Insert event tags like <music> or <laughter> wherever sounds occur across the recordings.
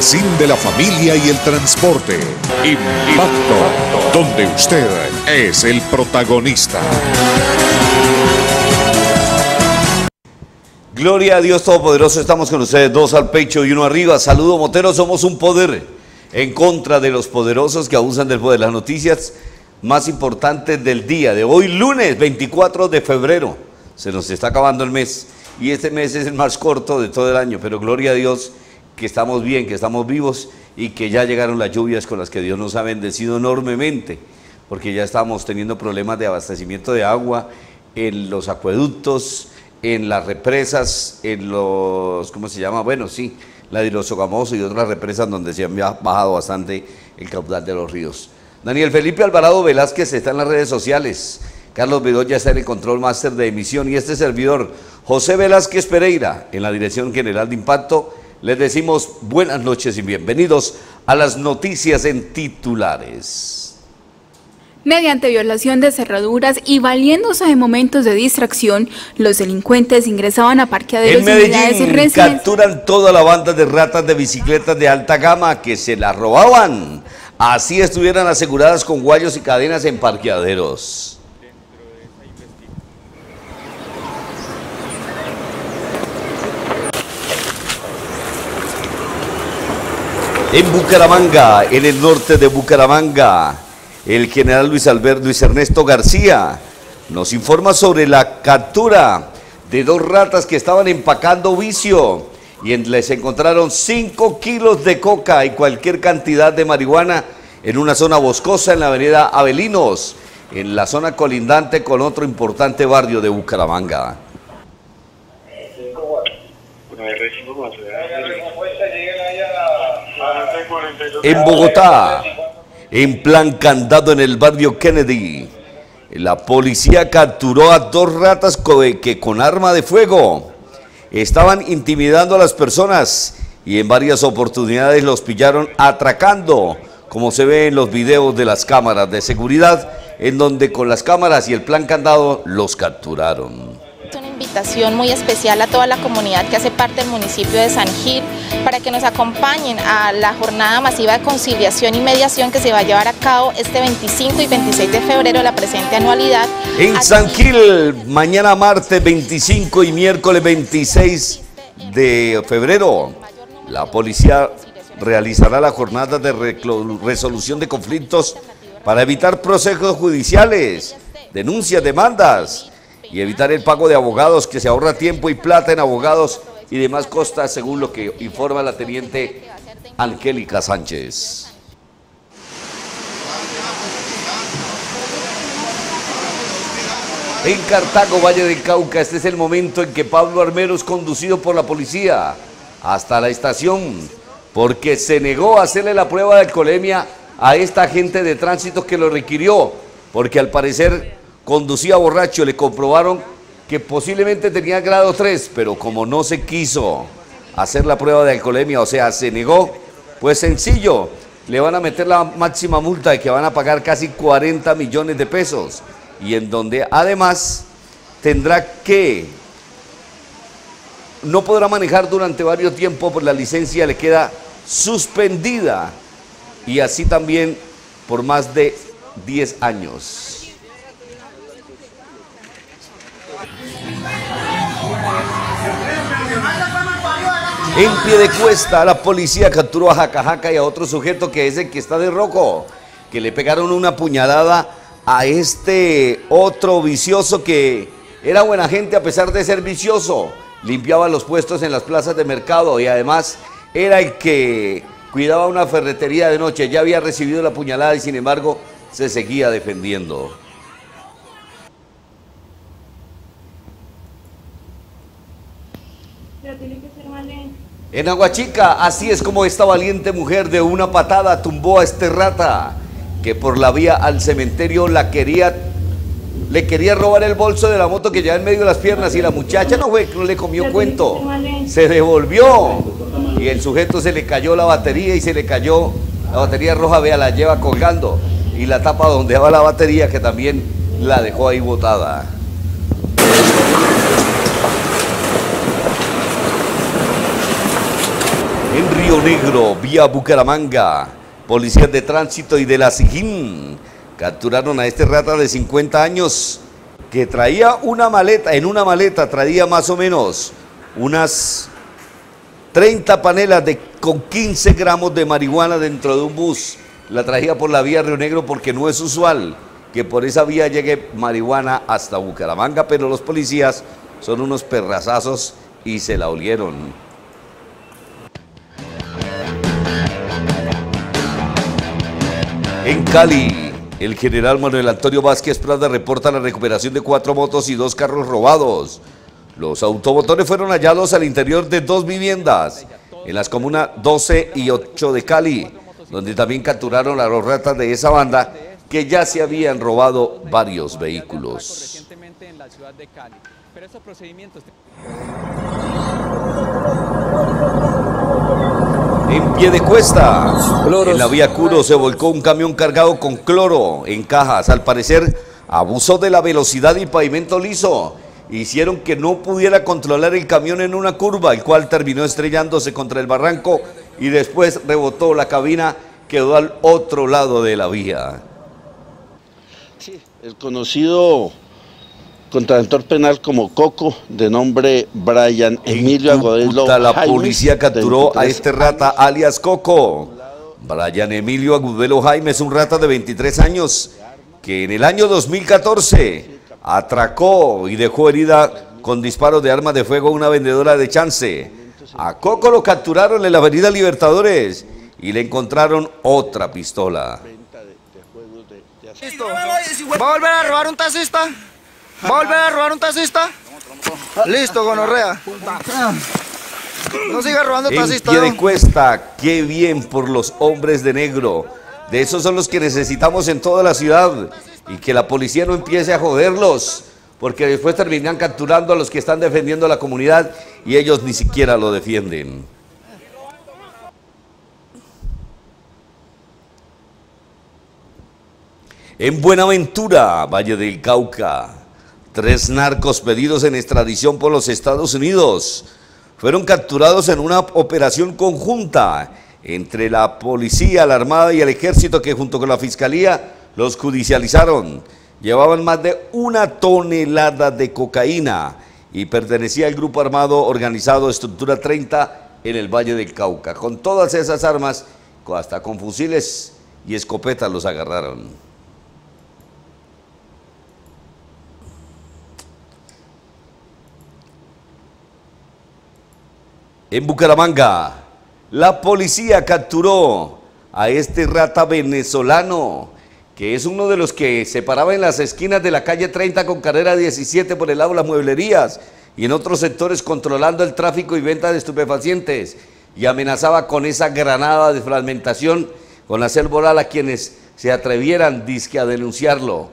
magazine de la familia y el transporte. Impacto, donde usted es el protagonista. Gloria a Dios Todopoderoso, estamos con ustedes dos al pecho y uno arriba. Saludo Motero, somos un poder en contra de los poderosos que abusan del poder. Las noticias más importantes del día de hoy, lunes 24 de febrero. Se nos está acabando el mes y este mes es el más corto de todo el año, pero gloria a Dios que estamos bien, que estamos vivos y que ya llegaron las lluvias con las que Dios nos ha bendecido enormemente, porque ya estamos teniendo problemas de abastecimiento de agua en los acueductos, en las represas, en los, ¿cómo se llama? Bueno, sí, la de los Sogamoso y otras represas donde se ha bajado bastante el caudal de los ríos. Daniel Felipe Alvarado Velázquez está en las redes sociales. Carlos Bedoya está en el control máster de emisión y este servidor, José Velázquez Pereira, en la Dirección General de Impacto. Les decimos buenas noches y bienvenidos a las noticias en titulares. Mediante violación de cerraduras y valiéndose de momentos de distracción, los delincuentes ingresaban a parqueaderos en Medellín capturan toda la banda de ratas de bicicletas de alta gama que se las robaban. Así estuvieran aseguradas con guayos y cadenas en parqueaderos. En Bucaramanga, en el norte de Bucaramanga, el general Luis Alberto Luis Ernesto García nos informa sobre la captura de dos ratas que estaban empacando vicio y les encontraron 5 kilos de coca y cualquier cantidad de marihuana en una zona boscosa en la avenida Avelinos, en la zona colindante con otro importante barrio de Bucaramanga. En Bogotá, en plan candado en el barrio Kennedy, la policía capturó a dos ratas que con arma de fuego estaban intimidando a las personas y en varias oportunidades los pillaron atracando, como se ve en los videos de las cámaras de seguridad, en donde con las cámaras y el plan candado los capturaron invitación muy especial a toda la comunidad que hace parte del municipio de San Gil para que nos acompañen a la jornada masiva de conciliación y mediación que se va a llevar a cabo este 25 y 26 de febrero de la presente anualidad. En San Gil, mañana martes 25 y miércoles 26 de febrero, la policía realizará la jornada de resolución de conflictos para evitar procesos judiciales, denuncias, demandas, y evitar el pago de abogados, que se ahorra tiempo y plata en abogados y demás costas, según lo que informa la teniente Angélica Sánchez. En Cartago, Valle del Cauca, este es el momento en que Pablo Armero es conducido por la policía hasta la estación porque se negó a hacerle la prueba de alcoholemia a esta agente de tránsito que lo requirió, porque al parecer conducía borracho, le comprobaron que posiblemente tenía grado 3, pero como no se quiso hacer la prueba de alcoholemia, o sea, se negó, pues sencillo, le van a meter la máxima multa de que van a pagar casi 40 millones de pesos y en donde además tendrá que no podrá manejar durante varios tiempos, pues la licencia le queda suspendida y así también por más de 10 años. En pie de cuesta, la policía capturó a Jacajaca y a otro sujeto que es el que está de rojo, que le pegaron una puñalada a este otro vicioso que era buena gente a pesar de ser vicioso. Limpiaba los puestos en las plazas de mercado y además era el que cuidaba una ferretería de noche. Ya había recibido la puñalada y sin embargo se seguía defendiendo. En Aguachica, así es como esta valiente mujer de una patada tumbó a este rata que por la vía al cementerio la quería, le quería robar el bolso de la moto que lleva en medio de las piernas y la muchacha no, fue, no le comió cuento, se devolvió y el sujeto se le cayó la batería y se le cayó la batería roja, vea, la lleva colgando y la tapa donde va la batería que también la dejó ahí botada. En Río Negro, vía Bucaramanga, policías de tránsito y de la SIGIN capturaron a este rata de 50 años que traía una maleta, en una maleta traía más o menos unas 30 panelas de, con 15 gramos de marihuana dentro de un bus. La traía por la vía Río Negro porque no es usual que por esa vía llegue marihuana hasta Bucaramanga, pero los policías son unos perrazazos y se la olieron. En Cali, el general Manuel Antonio Vázquez Prada reporta la recuperación de cuatro motos y dos carros robados. Los automotores fueron hallados al interior de dos viviendas, en las comunas 12 y 8 de Cali, donde también capturaron a los ratas de esa banda que ya se habían robado varios vehículos. En pie de cuesta, en la vía Curo se volcó un camión cargado con cloro en cajas. Al parecer, abusó de la velocidad y pavimento liso. Hicieron que no pudiera controlar el camión en una curva, el cual terminó estrellándose contra el barranco y después rebotó la cabina, quedó al otro lado de la vía. Sí, el conocido contraventor penal como Coco, de nombre Brian Emilio Agudelo La policía capturó a este rata alias Coco. Brian Emilio Agudelo Jaime es un rata de 23 años que en el año 2014 atracó y dejó herida con disparos de arma de fuego a una vendedora de chance. A Coco lo capturaron en la avenida Libertadores y le encontraron otra pistola. ¿Va a volver a robar un taxista? ¿Va a volver a robar un taxista? Listo, gonorrea. No siga robando taxista. En cuesta, qué bien por los hombres de negro. De esos son los que necesitamos en toda la ciudad. Y que la policía no empiece a joderlos. Porque después terminan capturando a los que están defendiendo a la comunidad y ellos ni siquiera lo defienden. En Buenaventura, Valle del Cauca, Tres narcos pedidos en extradición por los Estados Unidos fueron capturados en una operación conjunta entre la policía, la armada y el ejército que junto con la fiscalía los judicializaron. Llevaban más de una tonelada de cocaína y pertenecía al grupo armado organizado Estructura 30 en el Valle del Cauca. Con todas esas armas, hasta con fusiles y escopetas los agarraron. En Bucaramanga, la policía capturó a este rata venezolano, que es uno de los que se paraba en las esquinas de la calle 30 con carrera 17 por el lado de las mueblerías y en otros sectores controlando el tráfico y venta de estupefacientes y amenazaba con esa granada de fragmentación con hacer volar a quienes se atrevieran a denunciarlo.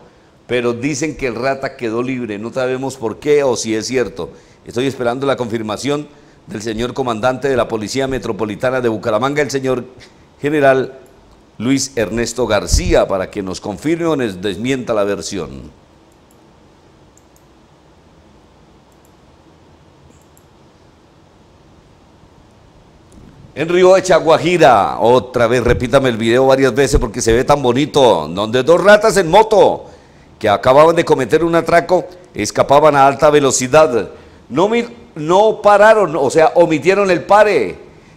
Pero dicen que el rata quedó libre, no sabemos por qué o si es cierto. Estoy esperando la confirmación del señor comandante de la Policía Metropolitana de Bucaramanga, el señor general Luis Ernesto García, para que nos confirme o nos desmienta la versión. En Río de Chaguajira, otra vez repítame el video varias veces porque se ve tan bonito, donde dos ratas en moto que acababan de cometer un atraco escapaban a alta velocidad. No, no pararon, o sea, omitieron el pare.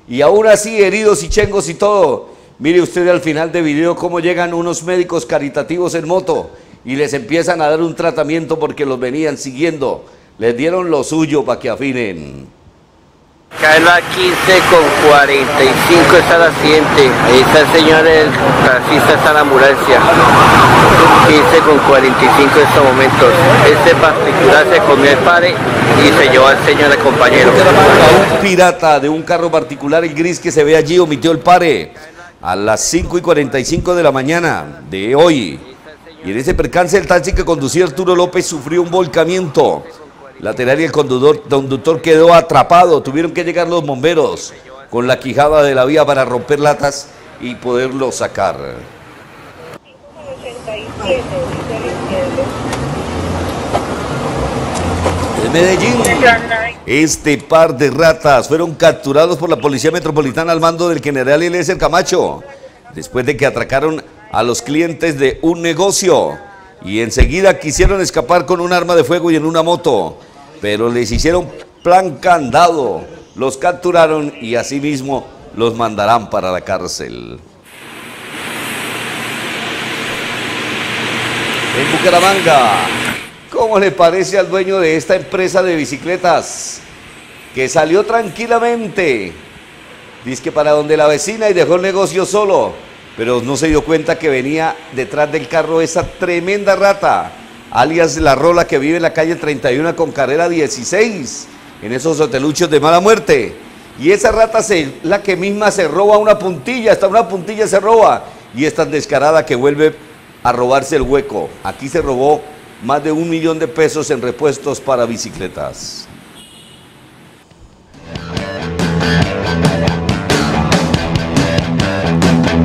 Y aún así, heridos y chengos y todo. Mire usted al final de video cómo llegan unos médicos caritativos en moto y les empiezan a dar un tratamiento porque los venían siguiendo. Les dieron lo suyo para que afinen. Acá en la 15 con 45 está el accidente. Ahí está el señor, el taxista está la ambulancia. 15 con 45 en estos momentos. Este particular se comió el padre y se llevó al señor el compañero. Un pirata de un carro particular, el gris que se ve allí, omitió el pare a las 5 y 45 de la mañana de hoy. Y en ese percance el taxi que conducía Arturo López sufrió un volcamiento lateral y el conductor, conductor quedó atrapado. Tuvieron que llegar los bomberos con la quijada de la vía para romper latas y poderlo sacar. de Medellín. Este par de ratas fueron capturados por la Policía Metropolitana al mando del general Eliezer Camacho, después de que atracaron a los clientes de un negocio y enseguida quisieron escapar con un arma de fuego y en una moto, pero les hicieron plan candado, los capturaron y asimismo los mandarán para la cárcel. En Bucaramanga, ¿cómo le parece al dueño de esta empresa de bicicletas que salió tranquilamente? Dice que para donde la vecina y dejó el negocio solo, pero no se dio cuenta que venía detrás del carro esa tremenda rata, alias la rola que vive en la calle 31 con carrera 16, en esos hoteluchos de mala muerte. Y esa rata es la que misma se roba una puntilla, hasta una puntilla se roba. Y es tan descarada que vuelve a robarse el hueco. Aquí se robó más de un millón de pesos en repuestos para bicicletas.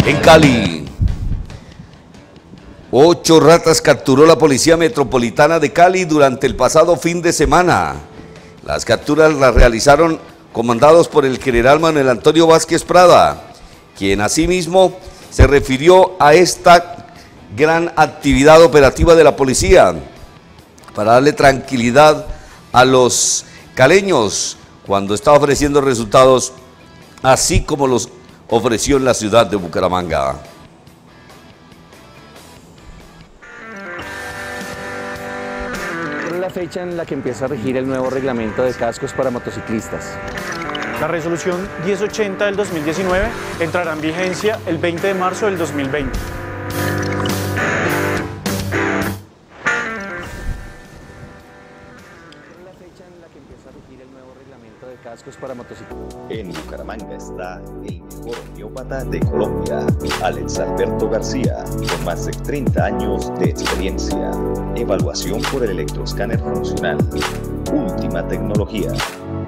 En Cali, ocho ratas capturó la Policía Metropolitana de Cali durante el pasado fin de semana. Las capturas las realizaron comandados por el general Manuel Antonio Vázquez Prada, quien asimismo se refirió a esta gran actividad operativa de la policía para darle tranquilidad a los caleños cuando está ofreciendo resultados así como los ofreció en la ciudad de Bucaramanga. Fecha en la que empieza a regir el nuevo reglamento de cascos para motociclistas. La resolución 1080 del 2019 entrará en vigencia el 20 de marzo del 2020. En Bucaramanga está el mejor homeópata de Colombia, Alex Alberto García, con más de 30 años de experiencia. Evaluación por el electroescáner funcional. Última tecnología.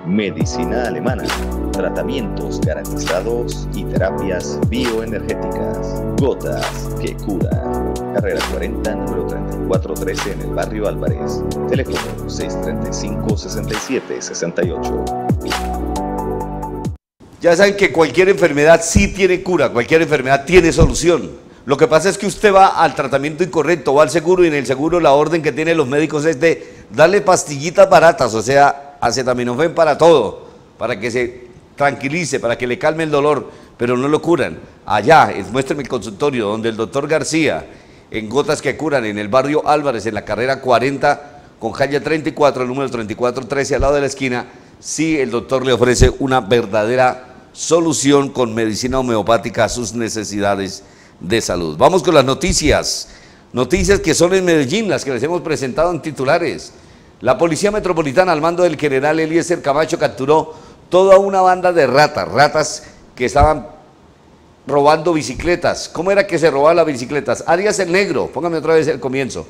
Medicina alemana. Tratamientos garantizados y terapias bioenergéticas. Gotas que curan. Carrera 40, número 3413 en el barrio Álvarez. Teléfono 635-6768. Ya saben que cualquier enfermedad sí tiene cura, cualquier enfermedad tiene solución. Lo que pasa es que usted va al tratamiento incorrecto, va al seguro y en el seguro la orden que tienen los médicos es de darle pastillitas baratas, o sea, acetaminofén para todo, para que se tranquilice, para que le calme el dolor, pero no lo curan. Allá, muéstrame el consultorio donde el doctor García, en Gotas que Curan, en el barrio Álvarez, en la carrera 40, con calle 34, el número 3413 al lado de la esquina, sí el doctor le ofrece una verdadera solución con medicina homeopática a sus necesidades de salud. Vamos con las noticias. Noticias que son en Medellín, las que les hemos presentado en titulares. La Policía Metropolitana al mando del general Eliezer Camacho capturó toda una banda de ratas, ratas que estaban robando bicicletas. ¿Cómo era que se robaban las bicicletas? Alias el negro, póngame otra vez el comienzo.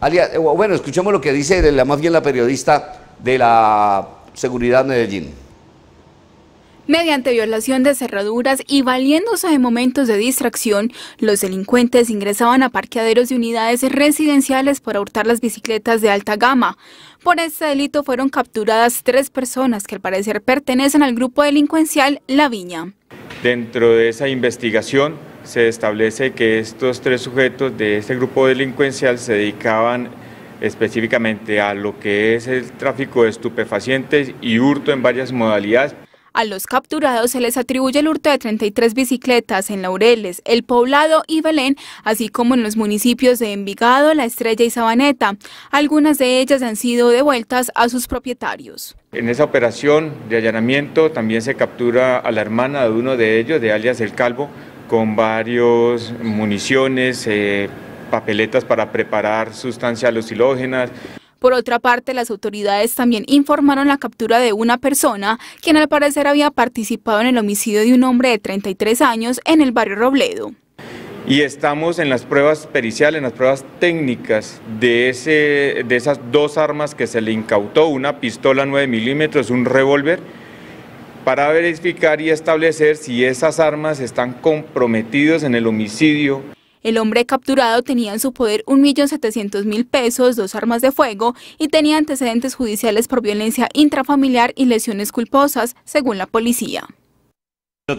Alias, eh, bueno, escuchemos lo que dice la, más bien la periodista de la Seguridad Medellín. Mediante violación de cerraduras y valiéndose de momentos de distracción, los delincuentes ingresaban a parqueaderos de unidades residenciales para hurtar las bicicletas de alta gama. Por este delito fueron capturadas tres personas que al parecer pertenecen al grupo delincuencial La Viña. Dentro de esa investigación se establece que estos tres sujetos de este grupo delincuencial se dedicaban específicamente a lo que es el tráfico de estupefacientes y hurto en varias modalidades. A los capturados se les atribuye el hurto de 33 bicicletas en Laureles, El Poblado y Belén, así como en los municipios de Envigado, La Estrella y Sabaneta. Algunas de ellas han sido devueltas a sus propietarios. En esa operación de allanamiento también se captura a la hermana de uno de ellos, de alias El Calvo, con varios municiones, eh, papeletas para preparar sustancias alucinógenas. Por otra parte, las autoridades también informaron la captura de una persona, quien al parecer había participado en el homicidio de un hombre de 33 años en el barrio Robledo. Y estamos en las pruebas periciales, en las pruebas técnicas de, ese, de esas dos armas que se le incautó, una pistola 9 milímetros, un revólver, para verificar y establecer si esas armas están comprometidos en el homicidio El hombre capturado tenía en su poder 1.700.000 pesos, dos armas de fuego y tenía antecedentes judiciales por violencia intrafamiliar y lesiones culposas, según la policía.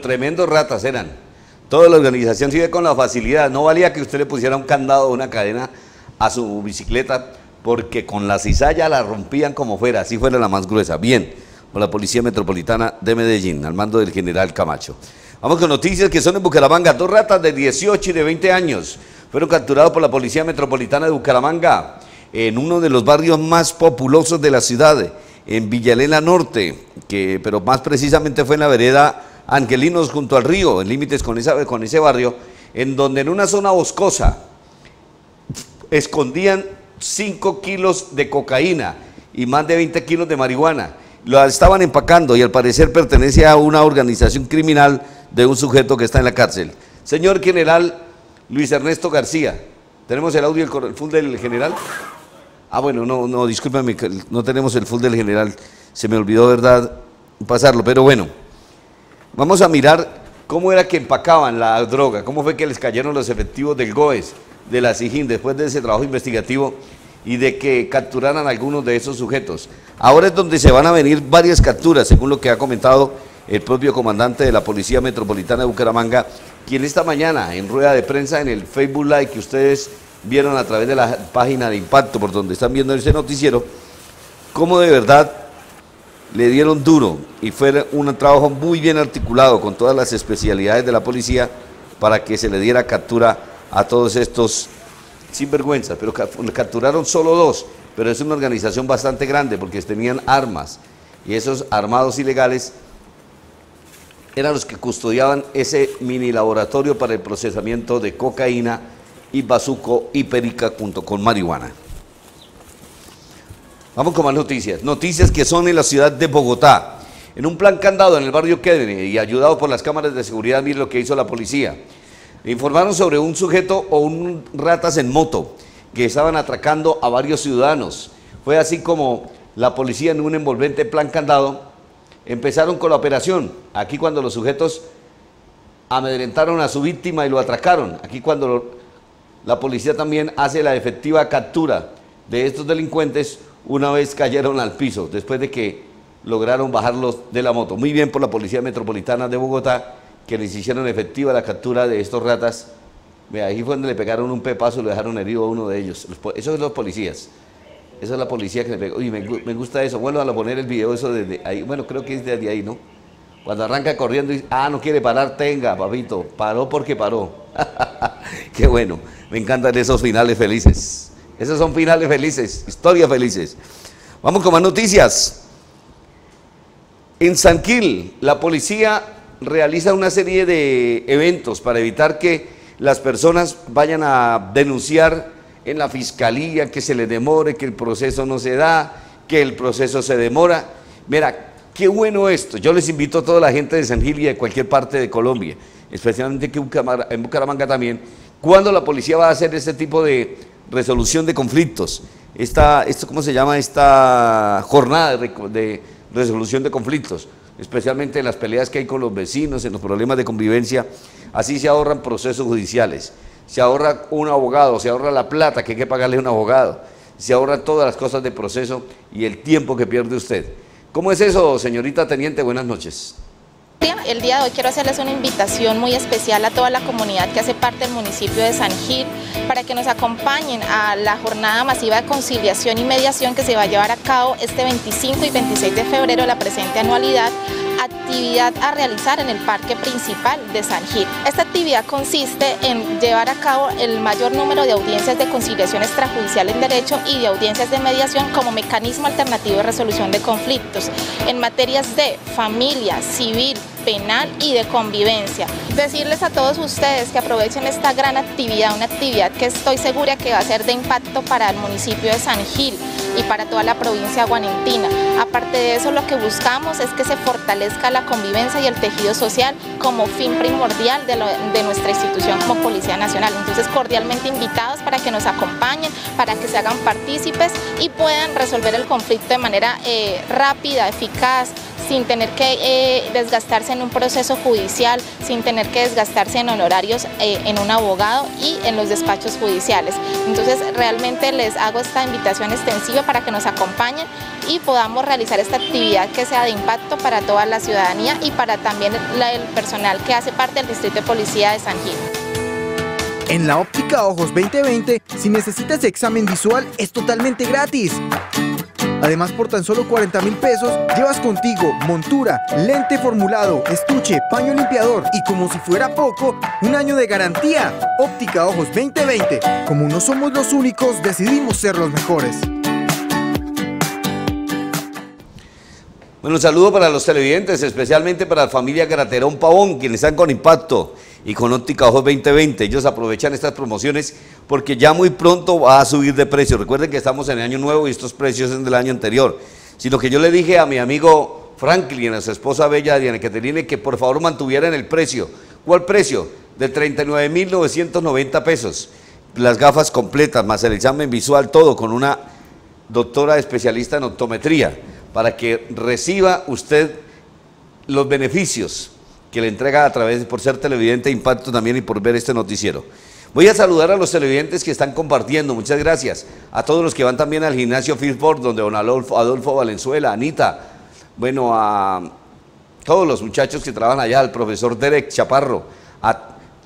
Tremendos ratas eran. Toda la organización sigue con la facilidad. No valía que usted le pusiera un candado o una cadena a su bicicleta porque con la cizalla la rompían como fuera, así fuera la más gruesa. Bien, con la Policía Metropolitana de Medellín, al mando del general Camacho. Vamos con noticias que son en Bucaramanga. Dos ratas de 18 y de 20 años fueron capturados por la Policía Metropolitana de Bucaramanga en uno de los barrios más populosos de la ciudad, en Villalena Norte, que, pero más precisamente fue en la vereda Angelinos junto al río, en límites con, ese barrio, en donde en una zona boscosa escondían 5 kilos de cocaína y más de 20 kilos de marihuana. Lo estaban empacando y al parecer pertenece a una organización criminal de un sujeto que está en la cárcel. Señor general Luis Ernesto García, ¿tenemos el audio, el full del general? Ah, bueno, no, no, discúlpame, no tenemos el full del general, se me olvidó, ¿verdad?, pasarlo, pero bueno, vamos a mirar cómo era que empacaban la droga, cómo fue que les cayeron los efectivos del GOES, de la SIGIN, después de ese trabajo investigativo y de que capturaran algunos de esos sujetos. Ahora es donde se van a venir varias capturas, según lo que ha comentado el propio comandante de la Policía Metropolitana de Bucaramanga, quien esta mañana en rueda de prensa en el Facebook Live que ustedes vieron a través de la página de Impacto, por donde están viendo ese noticiero, cómo de verdad le dieron duro y fue un trabajo muy bien articulado con todas las especialidades de la policía para que se le diera captura a todos estos sinvergüenzas, pero capturaron solo dos, pero es una organización bastante grande porque tenían armas y esos armados ilegales eran los que custodiaban ese mini laboratorio para el procesamiento de cocaína y bazuco y perica junto con marihuana. Vamos con más noticias. Noticias que son en la ciudad de Bogotá. En un plan candado en el barrio Kennedy y ayudado por las cámaras de seguridad, mire lo que hizo la policía. Informaron sobre un sujeto o un ratas en moto que estaban atracando a varios ciudadanos. Fue así como la policía en un envolvente plan candado empezaron con la operación. Aquí cuando los sujetos amedrentaron a su víctima y lo atracaron. Aquí cuando la policía también hace la efectiva captura de estos delincuentes una vez cayeron al piso, después de que lograron bajarlos de la moto. Muy bien por la Policía Metropolitana de Bogotá, que les hicieron efectiva la captura de estos ratas. Ahí fue donde le pegaron un pepazo y lo dejaron herido a uno de ellos. Esos son los policías. Esa es la policía que me pegó. Uy, me, gusta eso. Bueno, a poner el video eso desde ahí. Bueno, creo que es desde ahí, ¿no? Cuando arranca corriendo y ah, no quiere parar, tenga, papito. Paró porque paró. <laughs> Qué bueno. Me encantan esos finales felices. Esos son finales felices, historias felices. Vamos con más noticias. En Sanquil, la policía realiza una serie de eventos para evitar que las personas vayan a denunciar en la fiscalía, que se le demore, que el proceso no se da, que el proceso se demora. Mira, qué bueno esto. Yo les invito a toda la gente de San Gil y de cualquier parte de Colombia, especialmente que en Bucaramanga también, cuando la policía va a hacer este tipo de resolución de conflictos. Esta, esto, ¿Cómo se llama esta jornada de, de resolución de conflictos? Especialmente en las peleas que hay con los vecinos, en los problemas de convivencia. Así se ahorran procesos judiciales se ahorra un abogado, se ahorra la plata que hay que pagarle a un abogado, se ahorra todas las cosas de proceso y el tiempo que pierde usted. ¿Cómo es eso, señorita Teniente? Buenas noches. El día de hoy quiero hacerles una invitación muy especial a toda la comunidad que hace parte del municipio de San Gil para que nos acompañen a la jornada masiva de conciliación y mediación que se va a llevar a cabo este 25 y 26 de febrero la presente anualidad actividad a realizar en el parque principal de San Gil. Esta actividad consiste en llevar a cabo el mayor número de audiencias de conciliación extrajudicial en derecho y de audiencias de mediación como mecanismo alternativo de resolución de conflictos en materias de familia, civil, penal y de convivencia. Decirles a todos ustedes que aprovechen esta gran actividad, una actividad que estoy segura que va a ser de impacto para el municipio de San Gil y para toda la provincia guanentina. Aparte de eso, lo que buscamos es que se fortalezca la convivencia y el tejido social como fin primordial de, nuestra institución como Policía Nacional. Entonces, cordialmente invitados para que nos acompañen, para que se hagan partícipes y puedan resolver el conflicto de manera eh, rápida, eficaz, sin tener que eh, desgastarse en un proceso judicial, sin tener que desgastarse en honorarios eh, en un abogado y en los despachos judiciales. Entonces realmente les hago esta invitación extensiva para que nos acompañen y podamos realizar esta actividad que sea de impacto para toda la ciudadanía y para también el personal que hace parte del Distrito de Policía de San Gil. En la óptica Ojos 2020, si necesitas examen visual, es totalmente gratis. Además, por tan solo 40 mil pesos, llevas contigo montura, lente formulado, estuche, paño limpiador y como si fuera poco, un año de garantía. Óptica Ojos 2020. Como no somos los únicos, decidimos ser los mejores. Bueno, un saludo para los televidentes, especialmente para la familia Graterón Pavón, quienes están con impacto y con Óptica Ojos 2020. Ellos aprovechan estas promociones porque ya muy pronto va a subir de precio. Recuerden que estamos en el año nuevo y estos precios son del año anterior. Sino que yo le dije a mi amigo Franklin, a su esposa Bella Diana Caterine, que por favor mantuvieran el precio. ¿Cuál precio? De 39.990 pesos. Las gafas completas, más el examen visual, todo con una doctora especialista en optometría, para que reciba usted los beneficios que le entrega a través, por ser televidente, Impacto también y por ver este noticiero. Voy a saludar a los televidentes que están compartiendo, muchas gracias. A todos los que van también al gimnasio Fieldport, donde don Adolfo, Adolfo Valenzuela, Anita, bueno, a todos los muchachos que trabajan allá, al profesor Derek Chaparro,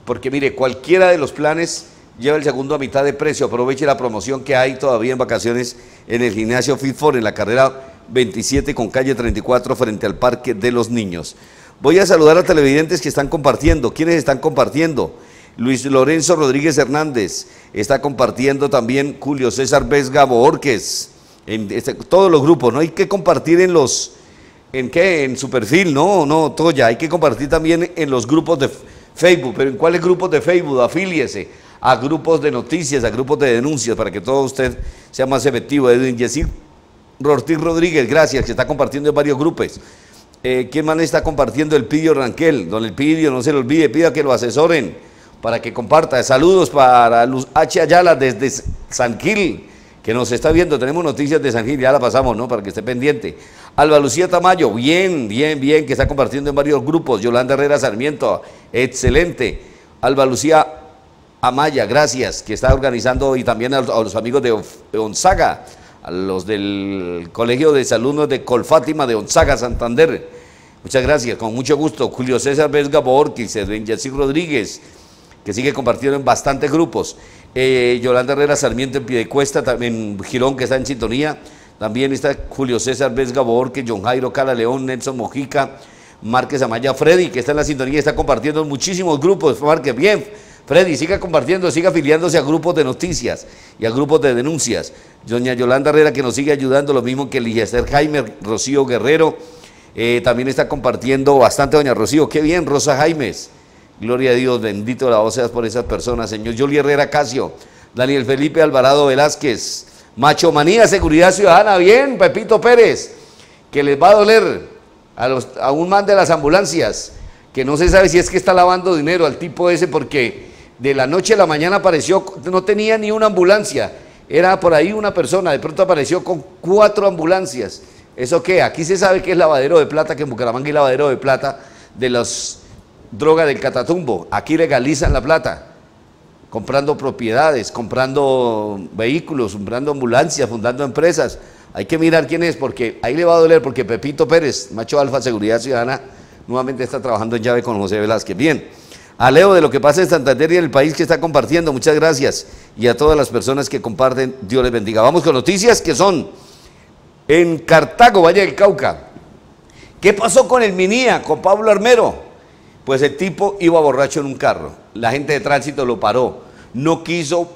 porque mire, cualquiera de los planes lleva el segundo a mitad de precio, aproveche la promoción que hay todavía en vacaciones en el gimnasio Fieldport, en la carrera 27 con calle 34 frente al Parque de los Niños. Voy a saludar a televidentes que están compartiendo. ¿Quiénes están compartiendo? Luis Lorenzo Rodríguez Hernández. Está compartiendo también Julio César Vesga Borges. En este, todos los grupos, ¿no? Hay que compartir en los... ¿En qué? En su perfil, no, no, todo ya. Hay que compartir también en los grupos de Facebook. ¿Pero en cuáles grupos de Facebook? Afíliese a grupos de noticias, a grupos de denuncias, para que todo usted sea más efectivo. Edwin Yesir Ortiz Rodríguez, gracias, que está compartiendo en varios grupos. Eh, ¿Quién más está compartiendo el Pidio Ranquel? Don Elpidio, no se le olvide, pida que lo asesoren para que comparta. Saludos para Luz H. Ayala desde San Gil, que nos está viendo. Tenemos noticias de San Gil, ya la pasamos, ¿no? Para que esté pendiente. Alba Lucía Tamayo, bien, bien, bien, que está compartiendo en varios grupos. Yolanda Herrera Sarmiento, excelente. Alba Lucía Amaya, gracias, que está organizando y también a, los amigos de Onzaga a los del Colegio de Alumnos de Colfátima de Onzaga, Santander. Muchas gracias, con mucho gusto. Julio César Vesga Borquis, Edwin Yacir Rodríguez, que sigue compartiendo en bastantes grupos. Eh, Yolanda Herrera Sarmiento en Piedecuesta, también Girón, que está en sintonía. También está Julio César Vesga Borquis, John Jairo Cala León, Nelson Mojica, Márquez Amaya Freddy, que está en la sintonía, está compartiendo en muchísimos grupos. Márquez, bien. Freddy, siga compartiendo, siga afiliándose a grupos de noticias y a grupos de denuncias. Doña Yolanda Herrera, que nos sigue ayudando, lo mismo que Eliezer Jaime, Rocío Guerrero, eh, también está compartiendo bastante, doña Rocío. Qué bien, Rosa Jaimes. Gloria a Dios, bendito la voz seas por esas personas, señor. Yoli Herrera Casio, Daniel Felipe Alvarado Velázquez, Macho Manía, Seguridad Ciudadana, bien, Pepito Pérez, que les va a doler a, a un man de las ambulancias, que no se sabe si es que está lavando dinero al tipo ese porque de la noche a la mañana apareció, no tenía ni una ambulancia, era por ahí una persona, de pronto apareció con cuatro ambulancias. ¿Eso qué? Aquí se sabe que es lavadero de plata, que en Bucaramanga hay lavadero de plata de las drogas del catatumbo. Aquí legalizan la plata, comprando propiedades, comprando vehículos, comprando ambulancias, fundando empresas. Hay que mirar quién es, porque ahí le va a doler, porque Pepito Pérez, macho alfa, seguridad ciudadana, nuevamente está trabajando en llave con José Velázquez. Bien a de lo que pasa en Santander y en el país que está compartiendo. Muchas gracias. Y a todas las personas que comparten, Dios les bendiga. Vamos con noticias que son en Cartago, Valle del Cauca. ¿Qué pasó con el Minía, con Pablo Armero? Pues el tipo iba borracho en un carro. La gente de tránsito lo paró. No quiso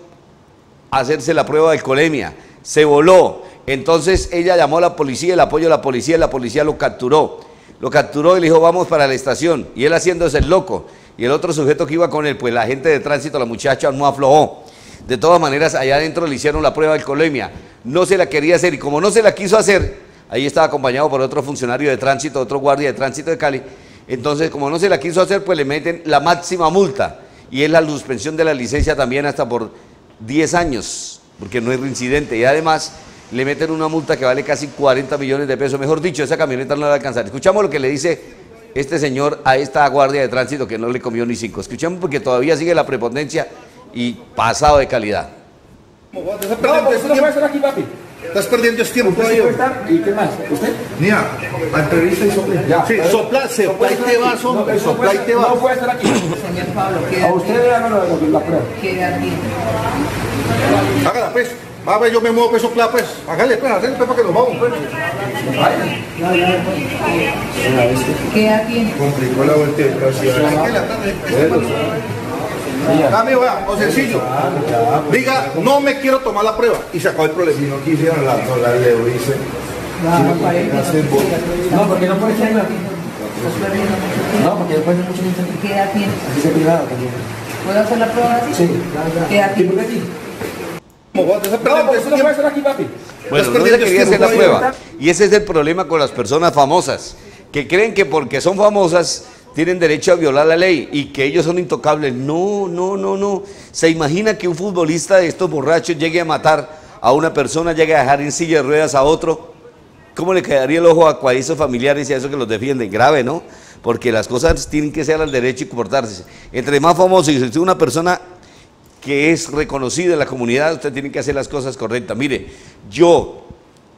hacerse la prueba de alcoholemia. Se voló. Entonces ella llamó a la policía, el apoyo de la policía, y la policía lo capturó. Lo capturó y le dijo, vamos para la estación. Y él haciéndose el loco y el otro sujeto que iba con él, pues la gente de tránsito, la muchacha no aflojó. De todas maneras, allá adentro le hicieron la prueba de alcoholemia. No se la quería hacer y como no se la quiso hacer, ahí estaba acompañado por otro funcionario de tránsito, otro guardia de tránsito de Cali. Entonces, como no se la quiso hacer, pues le meten la máxima multa y es la suspensión de la licencia también hasta por 10 años, porque no es reincidente. Y además, le meten una multa que vale casi 40 millones de pesos. Mejor dicho, esa camioneta no la va a alcanzar. Escuchamos lo que le dice este señor a esta guardia de tránsito que no le comió ni cinco. Escuchemos porque todavía sigue la prepotencia y pasado de calidad. No, porque usted no puede estar aquí, papi. Estás perdiendo este tiempo. ¿Usted sí puede estar? ¿Y qué más? ¿Usted? Mira, a entrevista y sopla. Ya, Sí, sopla, sopla y te vas, hombre, no sopla y puede- te vas. No puede estar aquí. Señor Pablo, ¿qué A usted le hagan la prueba. ¿Qué edad tiene? Hágala, pues. Va a ver, yo me muevo, pues, sopla, pues. Hágale, pues, hágale, pues, para que nos vamos, pues. ¿Qué edad tiene? Complicó la vuelta de Dame, vea, o sencillo. Diga, no me quiero tomar la prueba. Y se acabó el problema. Si no quisieron la, no la le dice. No, porque no puede aquí. No, porque después de mucho tiempo. ¿Qué edad tiene? Aquí se privado también. ¿Puedo hacer la prueba así? Sí, ya, ya. ¿Qué edad ¿Y tiene? por qué aquí? No, vos, estás No, perdiendo porque usted no puede tiempo. estar aquí, papi. Bueno, Estás no se perdiendo quería hacer la prueba. Y ese es el problema con las personas famosas, que creen que porque son famosas tienen derecho a violar la ley y que ellos son intocables. No, no, no, no. Se imagina que un futbolista de estos borrachos llegue a matar a una persona, llegue a dejar en silla de ruedas a otro. ¿Cómo le quedaría el ojo a cuadrizos familiares y a esos que los defienden? Grave, ¿no? Porque las cosas tienen que ser al derecho y comportarse. Entre más famoso y si una persona que es reconocida en la comunidad, usted tiene que hacer las cosas correctas. Mire, yo,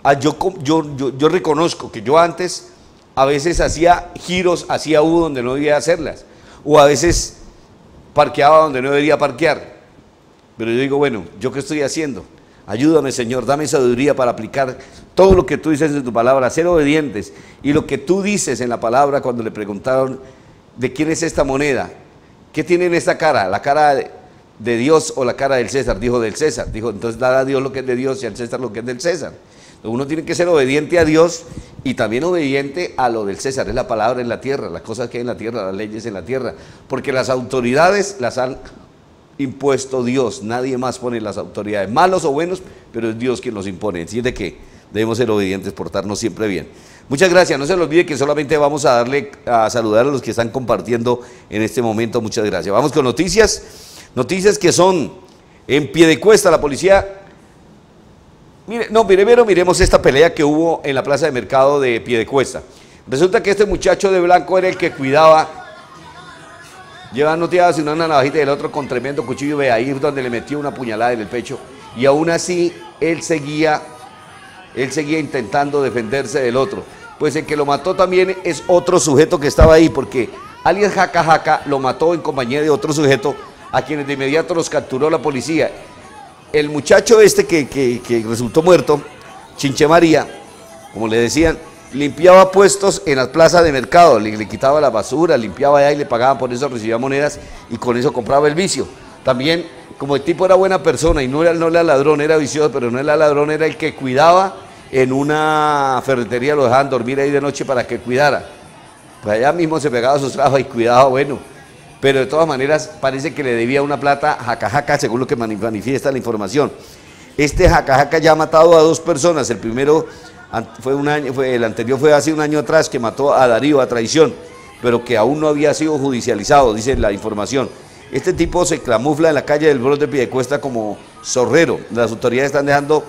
ah, yo, yo, yo, reconozco que yo antes a veces hacía giros, hacía U donde no debía hacerlas, o a veces parqueaba donde no debería parquear. Pero yo digo, bueno, ¿yo qué estoy haciendo? Ayúdame, Señor, dame sabiduría para aplicar todo lo que tú dices en tu palabra, ser obedientes. Y lo que tú dices en la palabra cuando le preguntaron de quién es esta moneda, ¿qué tiene en esta cara? ¿La cara de, de Dios o la cara del César? Dijo del César. Dijo, entonces dale a Dios lo que es de Dios y al César lo que es del César. Uno tiene que ser obediente a Dios y también obediente a lo del César. Es la palabra en la tierra, las cosas que hay en la tierra, las leyes en la tierra. Porque las autoridades las han impuesto Dios. Nadie más pone las autoridades, malos o buenos, pero es Dios quien los impone. Así de que debemos ser obedientes, portarnos siempre bien. Muchas gracias. No se lo olvide que solamente vamos a darle a saludar a los que están compartiendo en este momento. Muchas gracias. Vamos con noticias. Noticias que son en pie de cuesta. La policía Mire, no, primero miremos esta pelea que hubo en la plaza de mercado de Piedecuesta. Resulta que este muchacho de blanco era el que cuidaba, lleva noteadas una navajita y el otro con tremendo cuchillo, ve ahí donde le metió una puñalada en el pecho. Y aún así, él seguía, él seguía intentando defenderse del otro. Pues el que lo mató también es otro sujeto que estaba ahí, porque alias Jaca Jaca lo mató en compañía de otro sujeto, a quienes de inmediato los capturó la policía el muchacho este que, que- resultó muerto, Chinche María, como le decían, limpiaba puestos en las plazas de mercado, le, le quitaba la basura, limpiaba allá y le pagaban por eso, recibía monedas y con eso compraba el vicio. También, como el tipo era buena persona y no era, no era ladrón, era vicioso, pero no era ladrón, era el que cuidaba en una ferretería, lo dejaban dormir ahí de noche para que cuidara. Pues allá mismo se pegaba sus trabajos y cuidaba, bueno. Pero de todas maneras parece que le debía una plata a Jacajaca, según lo que mani- manifiesta la información. Este Jacajaca ya ha matado a dos personas. El primero fue un año, el anterior fue hace un año atrás que mató a Darío a traición, pero que aún no había sido judicializado, dice la información. Este tipo se camufla en la calle del Bros de Piedecuesta como zorrero. Las autoridades están dejando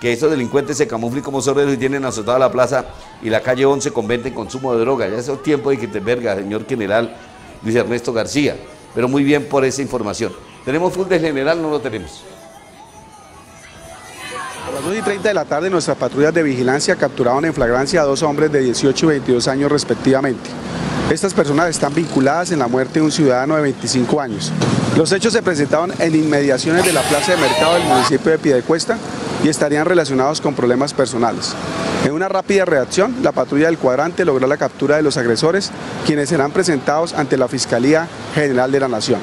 que estos delincuentes se camuflen como zorreros y tienen azotada la plaza y la calle 11 con venta en consumo de droga. Ya es tiempo de que te verga, señor general Luis Ernesto García. Pero muy bien por esa información. ¿Tenemos full general? No lo tenemos. A las 2 y 30 de la tarde nuestras patrullas de vigilancia capturaron en flagrancia a dos hombres de 18 y 22 años respectivamente. Estas personas están vinculadas en la muerte de un ciudadano de 25 años. Los hechos se presentaron en inmediaciones de la plaza de mercado del municipio de Piedecuesta y estarían relacionados con problemas personales. En una rápida reacción, la patrulla del cuadrante logró la captura de los agresores, quienes serán presentados ante la Fiscalía General de la Nación.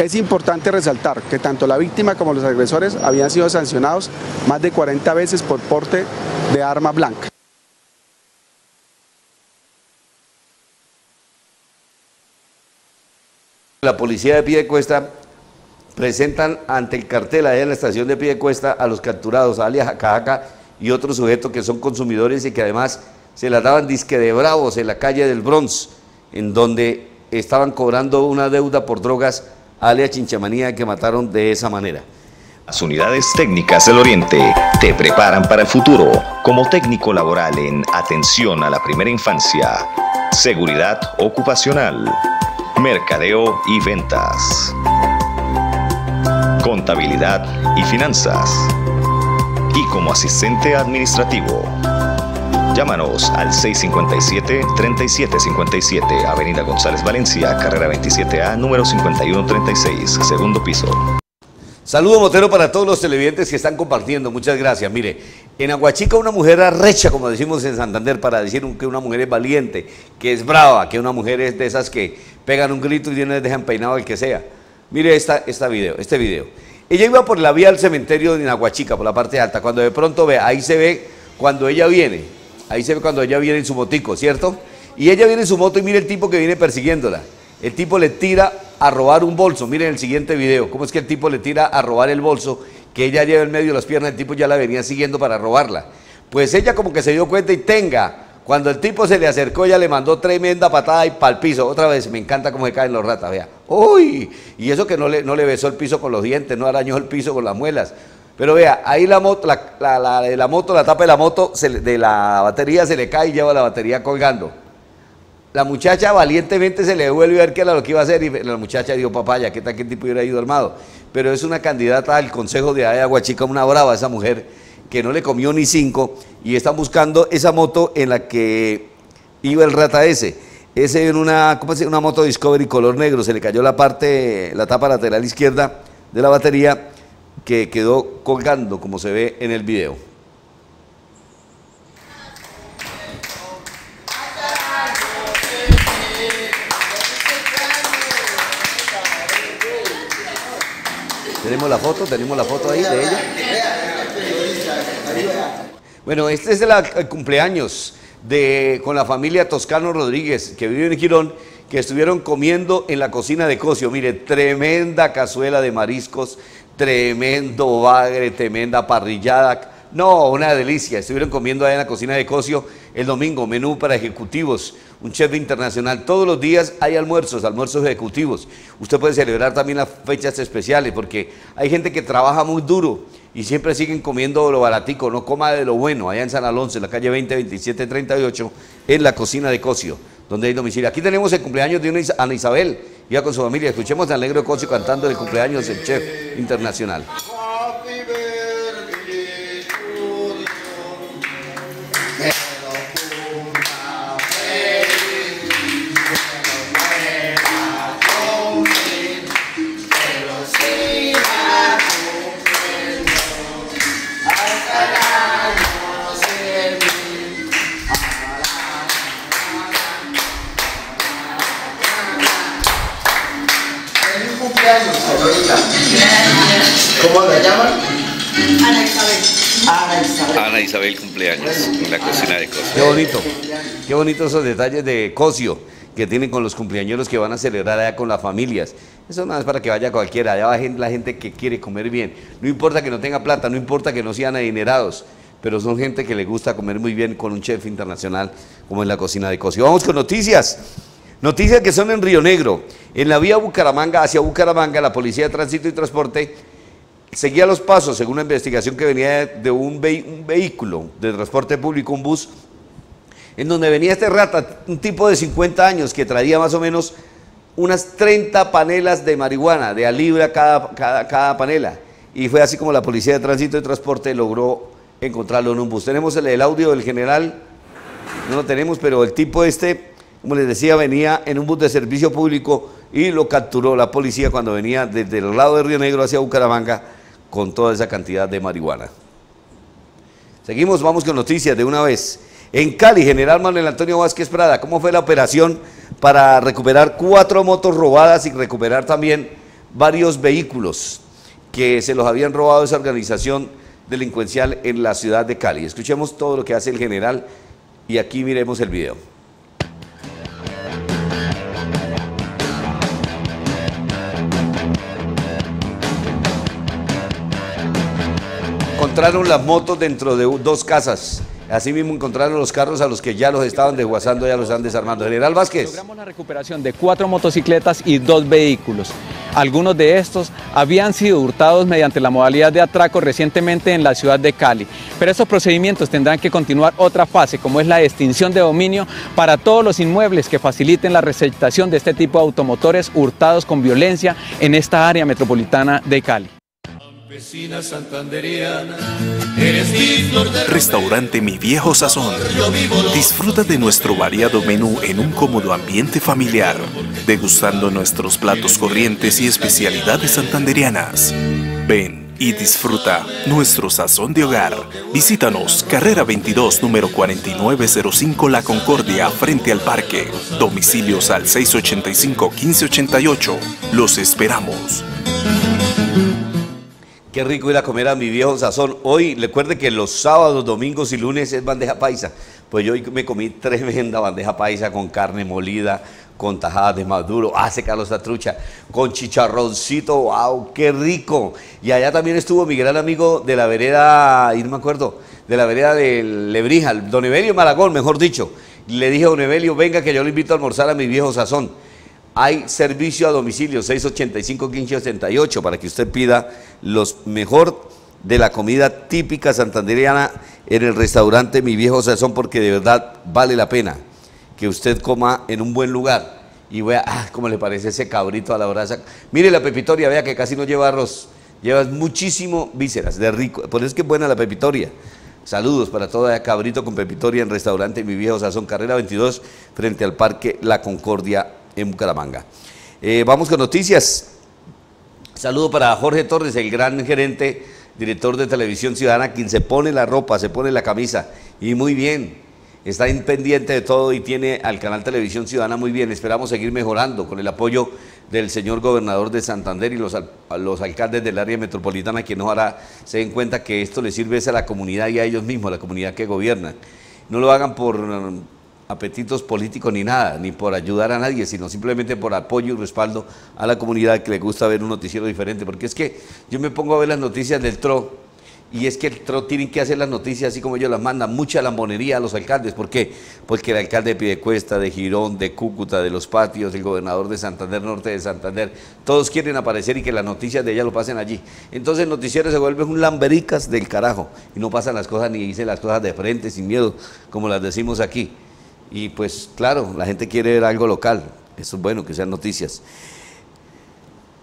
Es importante resaltar que tanto la víctima como los agresores habían sido sancionados más de 40 veces por porte de arma blanca. La policía de Piedecuesta presentan ante el cartel allá en la estación de Piedecuesta a los capturados, alias Jacajaca y otros sujetos que son consumidores y que además se las daban disque de bravos en la calle del Bronx, en donde estaban cobrando una deuda por drogas alias Chinchamanía que mataron de esa manera. Las unidades técnicas del Oriente te preparan para el futuro como técnico laboral en atención a la primera infancia, seguridad ocupacional, mercadeo y ventas, contabilidad y finanzas, y como asistente administrativo. Llámanos al 657-3757, Avenida González Valencia, carrera 27A, número 5136, segundo piso. Saludo Motero para todos los televidentes que están compartiendo, muchas gracias. Mire, en Aguachica una mujer arrecha, como decimos en Santander, para decir que una mujer es valiente, que es brava, que una mujer es de esas que pegan un grito y no dejan peinado el que sea. Mire esta, esta video, este video. Ella iba por la vía al cementerio de Aguachica, por la parte alta, cuando de pronto ve, ahí se ve cuando ella viene, ahí se ve cuando ella viene en su motico, ¿cierto? Y ella viene en su moto y mire el tipo que viene persiguiéndola. El tipo le tira a robar un bolso. Miren el siguiente video. ¿Cómo es que el tipo le tira a robar el bolso? Que ella lleva en medio de las piernas, el tipo ya la venía siguiendo para robarla. Pues ella como que se dio cuenta y tenga. Cuando el tipo se le acercó, ella le mandó tremenda patada y pa'l piso. Otra vez, me encanta cómo se caen los ratas, vea. ¡Uy! Y eso que no le, no le besó el piso con los dientes, no arañó el piso con las muelas. Pero vea, ahí la moto, la, la, de la moto, la tapa de la moto, de la batería se le cae y lleva la batería colgando. La muchacha valientemente se le devuelve a ver qué era lo que iba a hacer y la muchacha dijo, papaya, ¿qué tal que el tipo hubiera ido armado? Pero es una candidata al Consejo de Aguachica, una brava esa mujer que no le comió ni cinco y están buscando esa moto en la que iba el rata ese. Ese en una, ¿cómo se una moto Discovery color negro, se le cayó la parte, la tapa lateral izquierda de la batería que quedó colgando como se ve en el video. Tenemos la foto, tenemos la foto ahí de ella. Bueno, este es el cumpleaños de, con la familia Toscano Rodríguez, que vive en Girón, que estuvieron comiendo en la cocina de Cosio. Mire, tremenda cazuela de mariscos, tremendo bagre, tremenda parrillada. No, una delicia. Estuvieron comiendo ahí en la cocina de Cosio el domingo, menú para ejecutivos, un chef internacional. Todos los días hay almuerzos, almuerzos ejecutivos. Usted puede celebrar también las fechas especiales porque hay gente que trabaja muy duro y siempre siguen comiendo lo baratico, no coma de lo bueno. Allá en San Alonso, en la calle 20, 27, 38, en la cocina de Cosio, donde hay domicilio. Aquí tenemos el cumpleaños de Ana Isabel, ya con su familia. Escuchemos al negro Cosio cantando el cumpleaños del chef internacional. Qué bonito, qué bonito esos detalles de Cosio que tienen con los cumpleaños que van a celebrar allá con las familias. Eso no es para que vaya cualquiera, allá va la gente que quiere comer bien. No importa que no tenga plata, no importa que no sean adinerados, pero son gente que le gusta comer muy bien con un chef internacional como en la cocina de Cosio. Vamos con noticias. Noticias que son en Río Negro. En la vía Bucaramanga hacia Bucaramanga, la Policía de Tránsito y Transporte seguía los pasos, según una investigación que venía de un, vehículo de transporte público, un bus, en donde venía este rata, un tipo de 50 años que traía más o menos unas 30 panelas de marihuana, de a cada, cada, cada panela. Y fue así como la Policía de Tránsito y Transporte logró encontrarlo en un bus. Tenemos el, el audio del general, no lo tenemos, pero el tipo este como les decía, venía en un bus de servicio público y lo capturó la policía cuando venía desde el lado de Río Negro hacia Bucaramanga con toda esa cantidad de marihuana. Seguimos, vamos con noticias de una vez. En Cali, General Manuel Antonio Vázquez Prada, ¿cómo fue la operación para recuperar cuatro motos robadas y recuperar también varios vehículos que se los habían robado esa organización delincuencial en la ciudad de Cali? Escuchemos todo lo que hace el general y aquí miremos el video. encontraron las motos dentro de dos casas. Asimismo encontraron los carros a los que ya los estaban desguazando, ya los están desarmando. General Vázquez. Logramos la recuperación de cuatro motocicletas y dos vehículos. Algunos de estos habían sido hurtados mediante la modalidad de atraco recientemente en la ciudad de Cali. Pero estos procedimientos tendrán que continuar otra fase, como es la extinción de dominio para todos los inmuebles que faciliten la receptación de este tipo de automotores hurtados con violencia en esta área metropolitana de Cali. Restaurante Mi Viejo Sazón. Disfruta de nuestro variado menú en un cómodo ambiente familiar, degustando nuestros platos corrientes y especialidades santanderianas. Ven y disfruta nuestro sazón de hogar. Visítanos, carrera 22, número 4905 La Concordia, frente al parque. Domicilios al 685-1588. Los esperamos. Qué rico ir a comer a mi viejo sazón. Hoy, recuerde que los sábados, domingos y lunes es bandeja paisa. Pues yo hoy me comí tremenda bandeja paisa con carne molida, con tajadas de maduro, hace Carlos trucha, con chicharroncito, wow, qué rico. Y allá también estuvo mi gran amigo de la vereda, y no me acuerdo, de la vereda de Lebrija, don Evelio Malagón, mejor dicho. Le dije a don Evelio, venga que yo lo invito a almorzar a mi viejo sazón. Hay servicio a domicilio 685-1588 para que usted pida los mejor de la comida típica santanderiana en el restaurante Mi Viejo Sazón porque de verdad vale la pena que usted coma en un buen lugar y vea, ah, cómo le parece ese cabrito a la brasa. Mire la pepitoria, vea que casi no lleva arroz, lleva muchísimo vísceras, de rico, por eso es que es buena la pepitoria. Saludos para toda cabrito con pepitoria en restaurante Mi Viejo Sazón, carrera 22, frente al Parque La Concordia en Bucaramanga. Eh, vamos con noticias. Saludo para Jorge Torres, el gran gerente, director de Televisión Ciudadana, quien se pone la ropa, se pone la camisa. Y muy bien, está pendiente de todo y tiene al canal Televisión Ciudadana muy bien. Esperamos seguir mejorando con el apoyo del señor gobernador de Santander y los, alcaldes del área metropolitana, quien hará se den cuenta que esto le sirve a la comunidad y a ellos mismos, a la comunidad que gobiernan. No lo hagan por apetitos políticos ni nada, ni por ayudar a nadie, sino simplemente por apoyo y respaldo a la comunidad que le gusta ver un noticiero diferente. Porque es que yo me pongo a ver las noticias del TRO y es que el TRO tiene que hacer las noticias así como ellos las mandan, mucha lambonería a los alcaldes. ¿Por qué? Porque el alcalde de Pidecuesta, de Girón, de Cúcuta, de Los Patios, el gobernador de Santander Norte de Santander, todos quieren aparecer y que las noticias de ella lo pasen allí. Entonces el noticiero se vuelve un lambericas del carajo y no pasan las cosas ni dicen las cosas de frente, sin miedo, como las decimos aquí. Y pues claro, la gente quiere ver algo local. Eso es bueno, que sean noticias.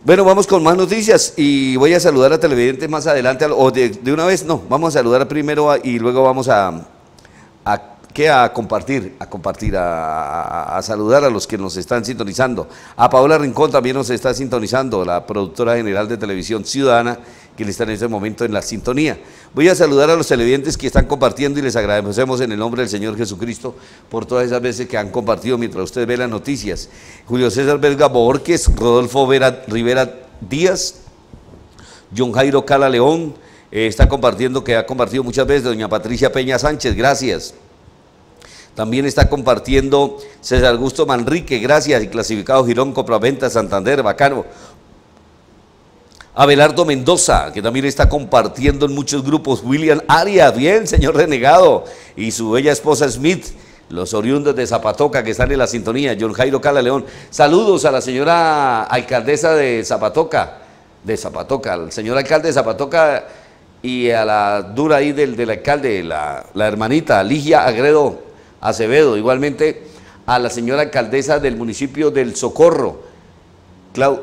Bueno, vamos con más noticias y voy a saludar a televidentes más adelante, o de, una vez, no, vamos a saludar primero y luego vamos a, a que a compartir, a compartir, a, saludar a los que nos están sintonizando. A Paola Rincón también nos está sintonizando, la productora general de Televisión Ciudadana, que está en este momento en la sintonía. Voy a saludar a los televidentes que están compartiendo y les agradecemos en el nombre del Señor Jesucristo por todas esas veces que han compartido mientras usted ve las noticias. Julio César Belga Borges, Rodolfo Rivera Díaz, John Jairo Cala León, eh, está compartiendo, que ha compartido muchas veces, doña Patricia Peña Sánchez, gracias. También está compartiendo César Augusto Manrique, gracias, y clasificado Girón, Compraventa, Santander, bacano. Abelardo Mendoza, que también está compartiendo en muchos grupos. William Arias, bien, señor renegado. Y su bella esposa Smith, los oriundos de Zapatoca que están en la sintonía. John Jairo Cala León. Saludos a la señora alcaldesa de Zapatoca, de Zapatoca, al señor alcalde de Zapatoca y a la dura ahí del, del alcalde, la, la hermanita Ligia Agredo Acevedo, igualmente a la señora alcaldesa del municipio del Socorro,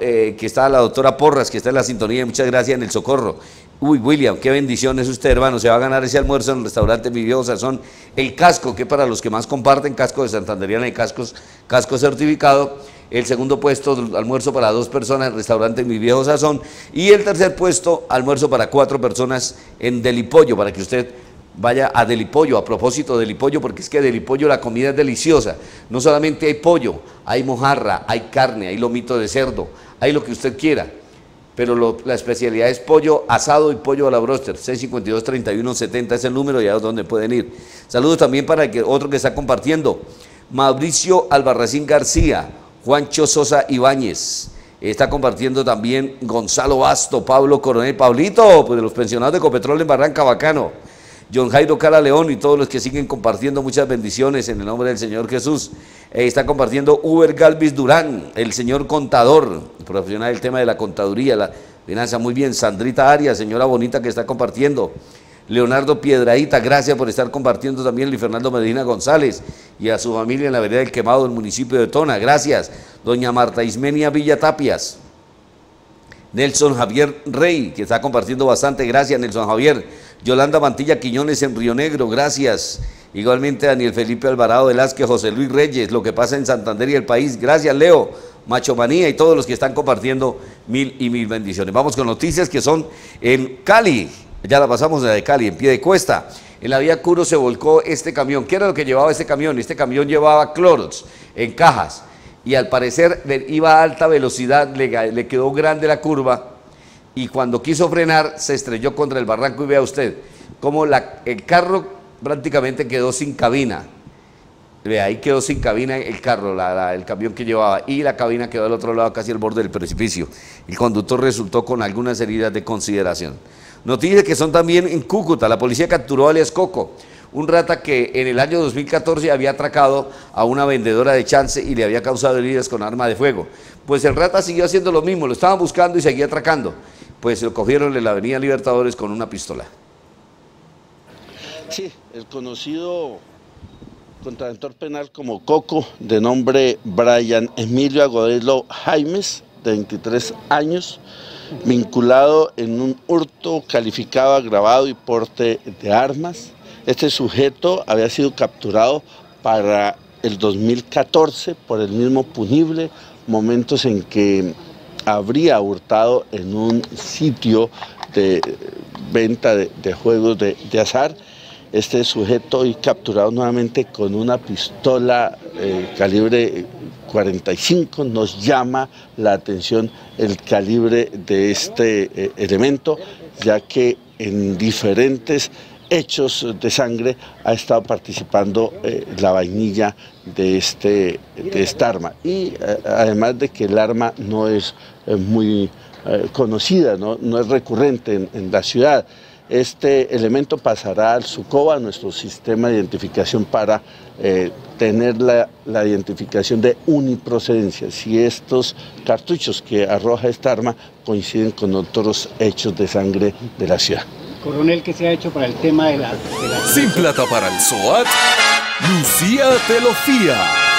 eh, que está la doctora Porras, que está en la sintonía, muchas gracias en el Socorro. Uy, William, qué bendición es usted, hermano. Se va a ganar ese almuerzo en el restaurante Mi Viejo Sazón. El casco, que para los que más comparten, casco de Santanderiana y cascos, casco certificado. El segundo puesto, almuerzo para dos personas en el restaurante Mi Viejo Sazón. Y el tercer puesto, almuerzo para cuatro personas en Delipollo, para que usted vaya a Delipollo, a propósito de Delipollo, porque es que Delipollo la comida es deliciosa. No solamente hay pollo, hay mojarra, hay carne, hay lomito de cerdo, hay lo que usted quiera. Pero la especialidad es pollo asado y pollo a la broster. 652-3170 es el número, ya es donde pueden ir. Saludos también para el que, otro que está compartiendo. Mauricio Albarracín García, Juancho Sosa Ibáñez. Está compartiendo también Gonzalo Basto, Pablo Coronel, Pablito, pues de los pensionados de Copetrol en Barranca Bacano. John Jairo Cara León y todos los que siguen compartiendo muchas bendiciones en el nombre del Señor Jesús. Eh, está compartiendo Uber Galvis Durán, el señor contador, profesional del tema de la contaduría, la finanza. Muy bien, Sandrita Arias, señora bonita que está compartiendo. Leonardo Piedraíta, gracias por estar compartiendo también Luis Fernando Medina González y a su familia en la vereda del Quemado del municipio de Tona, gracias. Doña Marta Ismenia Villa Tapias, Nelson Javier Rey, que está compartiendo bastante, gracias Nelson Javier. Yolanda Mantilla Quiñones en Río Negro, gracias. Igualmente Daniel Felipe Alvarado Velázquez, José Luis Reyes, lo que pasa en Santander y el país, gracias Leo. Macho Manía y todos los que están compartiendo mil y mil bendiciones. Vamos con noticias que son en Cali. Ya la pasamos de Cali, en pie de cuesta. En la vía Curo se volcó este camión. ¿Qué era lo que llevaba este camión? Este camión llevaba clorox en cajas y al parecer iba a alta velocidad, le, quedó grande la curva y cuando quiso frenar se estrelló contra el barranco y vea usted cómo el carro prácticamente quedó sin cabina. Vea, ahí quedó sin cabina el carro, el camión que llevaba, y la cabina quedó al otro lado, casi al borde del precipicio. El conductor resultó con algunas heridas de consideración. Noticias que son también en Cúcuta. La policía capturó a alias Coco, un rata que en el año 2014 había atracado a una vendedora de chance y le había causado heridas con arma de fuego. Pues el rata siguió haciendo lo mismo, lo estaban buscando y seguía atracando. Pues lo cogieron en la avenida Libertadores con una pistola. Sí, el conocido contraventor penal como Coco, de nombre Brian Emilio Agodelo Jaimes, de 23 años, vinculado en un hurto calificado, agravado y porte de armas. Este sujeto había sido capturado para el 2014 por el mismo punible, momentos en que habría hurtado en un sitio de venta de, juegos de, azar. Este sujeto y capturado nuevamente con una pistola eh, calibre 45 nos llama la atención el calibre de este eh, elemento, ya que en diferentes hechos de sangre ha estado participando eh, la vainilla de, este, de esta arma. Y además de que el arma no es muy conocida, no, no, es recurrente en, en la ciudad. Este elemento pasará al SUCOBA, nuestro sistema de identificación para eh, tener la, identificación de uniprocedencia, si estos cartuchos que arroja esta arma coinciden con otros hechos de sangre de la ciudad. Coronel, ¿qué se ha hecho para el tema de la... Sin plata para el SOAT, Lucía te lo fía.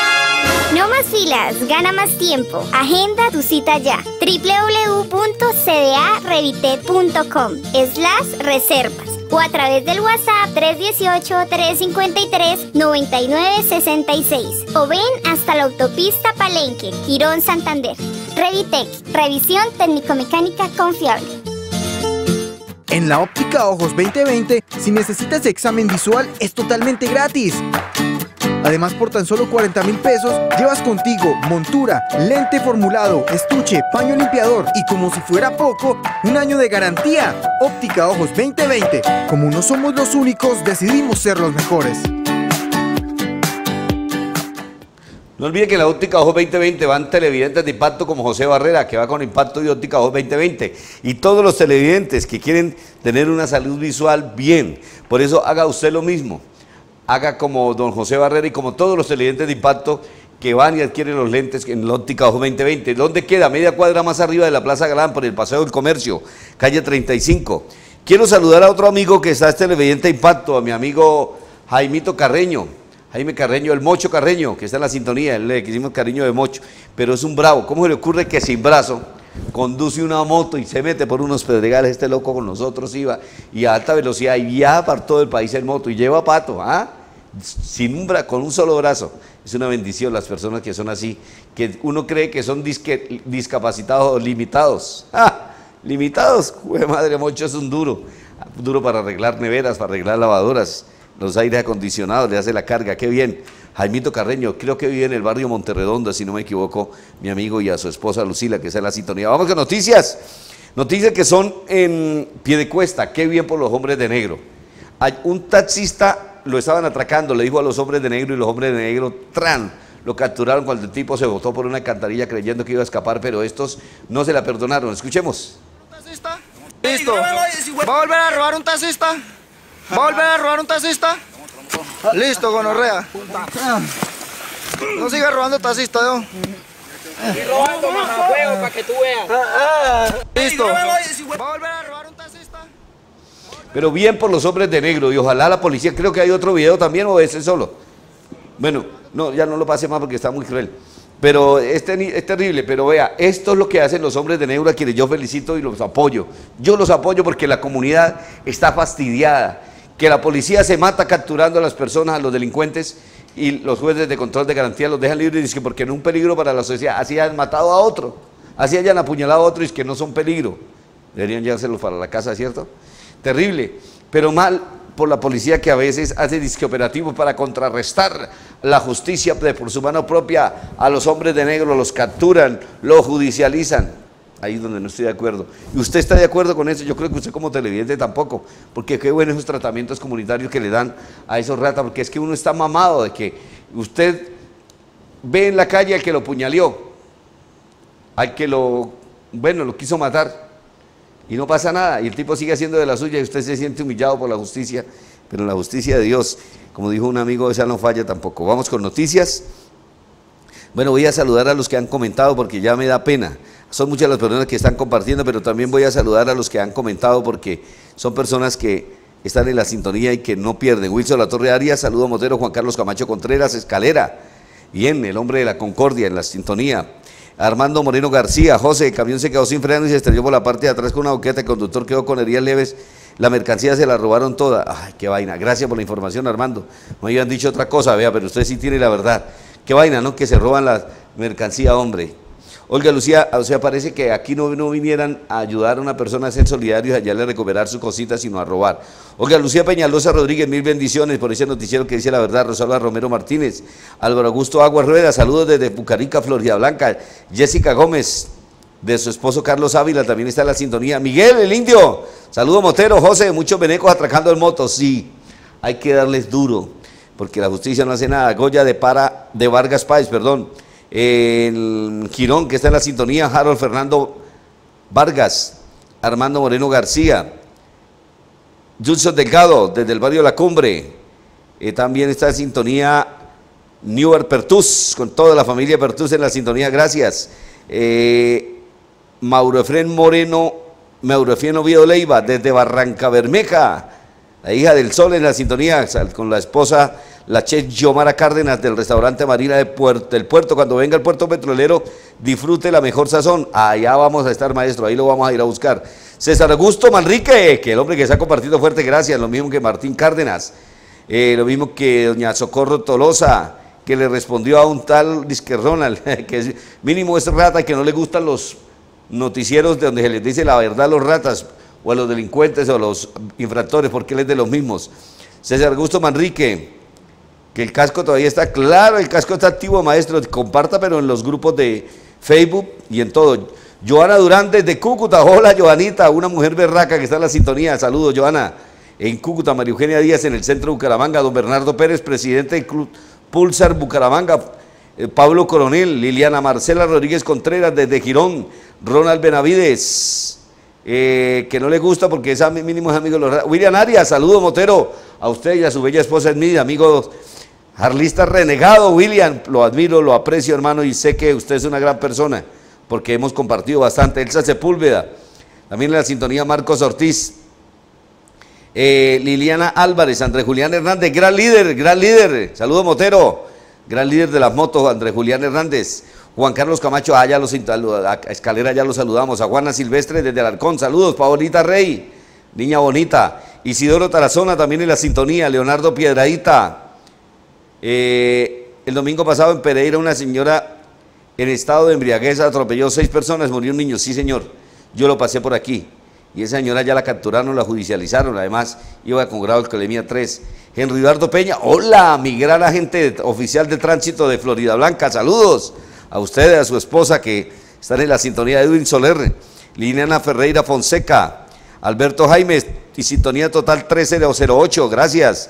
No más filas, gana más tiempo. Agenda tu cita ya. www.cdarevite.com slash reservas o a través del WhatsApp 318-353-9966 o ven hasta la autopista Palenque, Girón, Santander. Revitec, revisión técnico-mecánica confiable. En la óptica Ojos 2020, si necesitas examen visual, es totalmente gratis. Además, por tan solo 40 mil pesos, llevas contigo montura, lente formulado, estuche, paño limpiador y como si fuera poco, un año de garantía. Óptica Ojos 2020. Como no somos los únicos, decidimos ser los mejores. No olviden que la óptica Ojos 2020 van televidentes de impacto como José Barrera, que va con impacto y óptica Ojos 2020. Y todos los televidentes que quieren tener una salud visual bien. Por eso haga usted lo mismo haga como don José Barrera y como todos los televidentes de impacto que van y adquieren los lentes en la óptica Ojo 2020. ¿Dónde queda? Media cuadra más arriba de la Plaza Galán, por el Paseo del Comercio, calle 35. Quiero saludar a otro amigo que está este televidente de impacto, a mi amigo Jaimito Carreño. Jaime Carreño, el Mocho Carreño, que está en la sintonía, le quisimos cariño de Mocho, pero es un bravo. ¿Cómo se le ocurre que sin brazo conduce una moto y se mete por unos pedregales? Este loco con nosotros iba y a alta velocidad y viaja para todo el país en moto y lleva pato, ¿ah? Sin un con un solo brazo. Es una bendición las personas que son así, que uno cree que son discapacitados o limitados. <laughs> Limitados, Jue madre, mucho es un duro. Duro para arreglar neveras, para arreglar lavadoras, los aires acondicionados, le hace la carga, qué bien. Jaimito Carreño, creo que vive en el barrio Monterredondo, si no me equivoco, mi amigo y a su esposa Lucila, que es en la sintonía. Vamos con noticias. Noticias que son en pie de cuesta, qué bien por los hombres de negro. Hay un taxista lo estaban atracando, le dijo a los hombres de negro y los hombres de negro, tran, lo capturaron cuando el tipo se botó por una cantarilla creyendo que iba a escapar, pero estos no se la perdonaron. Escuchemos. ¿Listo? ¿Va a volver a robar un taxista? ¿Va a volver a robar un taxista? Listo, gonorrea. No siga robando taxista, ¿no? Y robando para que tú veas. Listo. Pero bien por los hombres de negro y ojalá la policía, creo que hay otro video también o ese solo. Bueno, no, ya no lo pase más porque está muy cruel. Pero es, es terrible, pero vea, esto es lo que hacen los hombres de negro a quienes yo felicito y los apoyo. Yo los apoyo porque la comunidad está fastidiada, que la policía se mata capturando a las personas, a los delincuentes, y los jueces de control de garantía los dejan libres y dicen que porque no es un peligro para la sociedad, así hayan matado a otro, así hayan apuñalado a otro y es que no son peligro. Deberían llevárselos para la casa, ¿cierto? Terrible, pero mal por la policía que a veces hace disque operativos para contrarrestar la justicia por su mano propia a los hombres de negro, los capturan, los judicializan. Ahí es donde no estoy de acuerdo. ¿Y usted está de acuerdo con eso? Yo creo que usted como televidente tampoco, porque qué buenos esos tratamientos comunitarios que le dan a esos ratas, porque es que uno está mamado de que usted ve en la calle al que lo puñaleó, al que lo, bueno, lo quiso matar, y no pasa nada, y el tipo sigue haciendo de la suya y usted se siente humillado por la justicia, pero la justicia de Dios, como dijo un amigo, esa no falla tampoco. Vamos con noticias. Bueno, voy a saludar a los que han comentado porque ya me da pena. Son muchas las personas que están compartiendo, pero también voy a saludar a los que han comentado porque son personas que están en la sintonía y que no pierden. Wilson La Torre Arias, saludo Motero, Juan Carlos Camacho Contreras, Escalera. Bien, el hombre de la concordia en la sintonía. Armando Moreno García, José, el camión se quedó sin freno y se estrelló por la parte de atrás con una boqueta, el conductor quedó con heridas leves, la mercancía se la robaron toda. Ay, qué vaina, gracias por la información Armando. Me habían dicho otra cosa, vea, pero usted sí tiene la verdad. Qué vaina, ¿no? Que se roban la mercancía, hombre. Olga Lucía, o sea, parece que aquí no, no vinieran a ayudar a una persona a ser solidarios, a ayudarle a recuperar sus cositas, sino a robar. Olga Lucía Peñalosa Rodríguez, mil bendiciones por ese noticiero que dice la verdad. Rosalba Romero Martínez, Álvaro Augusto Agua Rueda, saludos desde Bucarica, Florida Blanca. Jessica Gómez, de su esposo Carlos Ávila, también está en la sintonía. Miguel, el indio, saludo Motero, José, muchos venecos atracando el moto. Sí, hay que darles duro, porque la justicia no hace nada. Goya de Para, de Vargas Páez, perdón el Girón, que está en la sintonía, Harold Fernando Vargas, Armando Moreno García, Judson Delgado, desde el barrio La Cumbre, Eh, también está en sintonía Newer Pertus, con toda la familia Pertus en la sintonía, gracias. Eh, Mauro Efren Moreno, Mauro Efren Oviedo Leiva, desde Barranca Bermeja, la hija del sol en la sintonía, con la esposa, la chef Yomara Cárdenas del restaurante Marina de del Puerto. Cuando venga el puerto petrolero, disfrute la mejor sazón. Allá vamos a estar, maestro, ahí lo vamos a ir a buscar. César Augusto Manrique, que el hombre que se ha compartido fuerte, gracias. Lo mismo que Martín Cárdenas, eh, lo mismo que doña Socorro Tolosa, que le respondió a un tal Disque Ronald, <laughs> que mínimo es rata, que no le gustan los noticieros de donde se les dice la verdad a los ratas, o a los delincuentes, o a los infractores, porque él es de los mismos. César Augusto Manrique, que el casco todavía está claro, el casco está activo, maestro, comparta, pero en los grupos de Facebook y en todo. Joana Durán desde Cúcuta, hola Joanita, una mujer berraca que está en la sintonía, saludos Joana. En Cúcuta, María Eugenia Díaz en el centro de Bucaramanga, don Bernardo Pérez, presidente del Club Pulsar Bucaramanga, eh, Pablo Coronel, Liliana Marcela Rodríguez Contreras desde Girón, Ronald Benavides, eh, que no le gusta porque es ami- mínimo es amigo de los William Arias, saludo Motero, a usted y a su bella esposa Edmida, amigo Jarlista renegado, William, lo admiro, lo aprecio, hermano, y sé que usted es una gran persona, porque hemos compartido bastante. Elsa Sepúlveda, también la sintonía Marcos Ortiz, Eh, Liliana Álvarez, Andrés Julián Hernández, gran líder, gran líder, saludo Motero, gran líder de las motos, Andrés Julián Hernández. Juan Carlos Camacho, allá los, a Escalera ya los saludamos. A Juana Silvestre desde Alarcón, saludos. Paolita Rey, niña bonita. Isidoro Tarazona también en la sintonía. Leonardo Piedradita. Eh, el domingo pasado en Pereira una señora en estado de embriaguez atropelló seis personas, murió un niño. Sí, señor. Yo lo pasé por aquí. Y esa señora ya la capturaron, la judicializaron. Además, iba con grado de alcoholemia 3. Henry Eduardo Peña, hola, mi gran agente oficial de tránsito de Florida Blanca. Saludos a usted, a su esposa que están en la sintonía de Edwin Soler. Liliana Ferreira Fonseca, Alberto Jaime y sintonía total 13008. Gracias.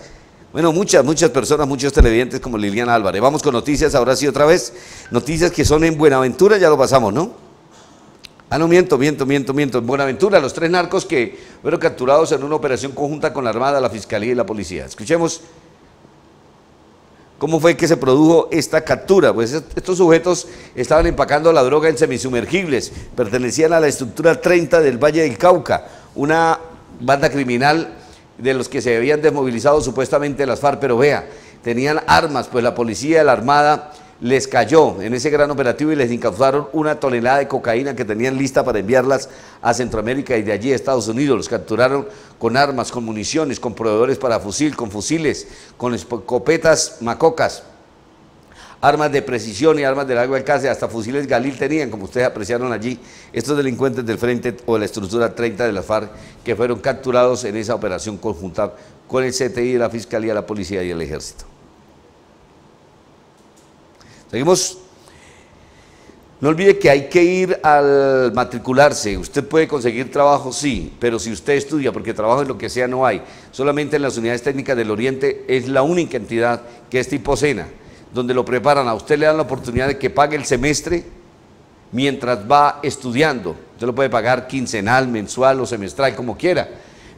Bueno, muchas, muchas personas, muchos televidentes como Liliana Álvarez. Vamos con noticias ahora sí otra vez. Noticias que son en Buenaventura, ya lo pasamos, ¿no? Ah, no, miento, miento, miento, miento. En Buenaventura, los tres narcos que fueron capturados en una operación conjunta con la Armada, la Fiscalía y la Policía. Escuchemos cómo fue que se produjo esta captura. Pues estos sujetos estaban empacando la droga en semisumergibles, pertenecían a la estructura 30 del Valle del Cauca, una banda criminal de los que se habían desmovilizado supuestamente las FARC, pero vea, tenían armas, pues la policía la armada les cayó en ese gran operativo y les incautaron una tonelada de cocaína que tenían lista para enviarlas a Centroamérica y de allí a Estados Unidos. Los capturaron con armas, con municiones, con proveedores para fusil, con fusiles, con escopetas macocas, armas de precisión y armas del agua alcance, hasta fusiles Galil tenían, como ustedes apreciaron allí, estos delincuentes del Frente o de la estructura 30 de la FARC que fueron capturados en esa operación conjunta con el CTI, la Fiscalía, la Policía y el Ejército. Seguimos. No olvide que hay que ir al matricularse. Usted puede conseguir trabajo, sí, pero si usted estudia, porque trabajo en lo que sea no hay, solamente en las unidades técnicas del Oriente es la única entidad que es tipo SENA, donde lo preparan. A usted le dan la oportunidad de que pague el semestre mientras va estudiando. Usted lo puede pagar quincenal, mensual o semestral, como quiera.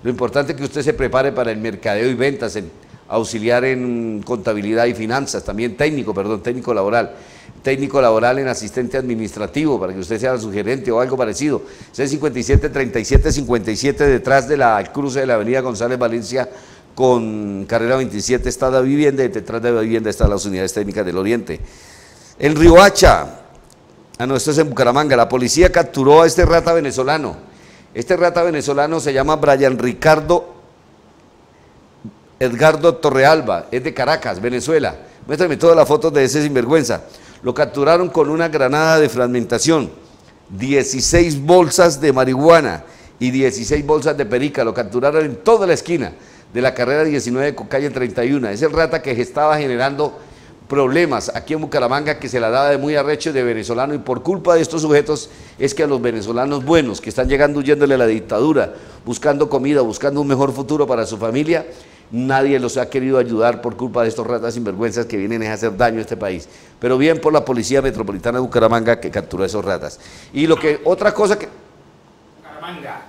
Lo importante es que usted se prepare para el mercadeo y ventas, en auxiliar en contabilidad y finanzas, también técnico, perdón, técnico laboral, técnico laboral en asistente administrativo, para que usted sea su gerente o algo parecido. C57 37 57 detrás de la cruce de la avenida González Valencia con carrera 27 está la vivienda y detrás de la vivienda están las unidades técnicas del Oriente. En Riohacha, ah no, esto es en Bucaramanga, la policía capturó a este rata venezolano. Este rata venezolano se llama Brian Ricardo Edgardo Torrealba, es de Caracas, Venezuela. Muéstrame todas las fotos de ese sinvergüenza. Lo capturaron con una granada de fragmentación, 16 bolsas de marihuana y 16 bolsas de perica. Lo capturaron en toda la esquina de la carrera 19 con calle 31. Es el rata que estaba generando problemas aquí en Bucaramanga que se la daba de muy arrecho de venezolano y por culpa de estos sujetos es que a los venezolanos buenos que están llegando huyéndole a la dictadura, buscando comida, buscando un mejor futuro para su familia, nadie los ha querido ayudar por culpa de estos ratas sinvergüenzas que vienen a hacer daño a este país. Pero bien por la Policía Metropolitana de Bucaramanga que capturó a esos ratas. Y lo que, otra cosa que... Bucaramanga.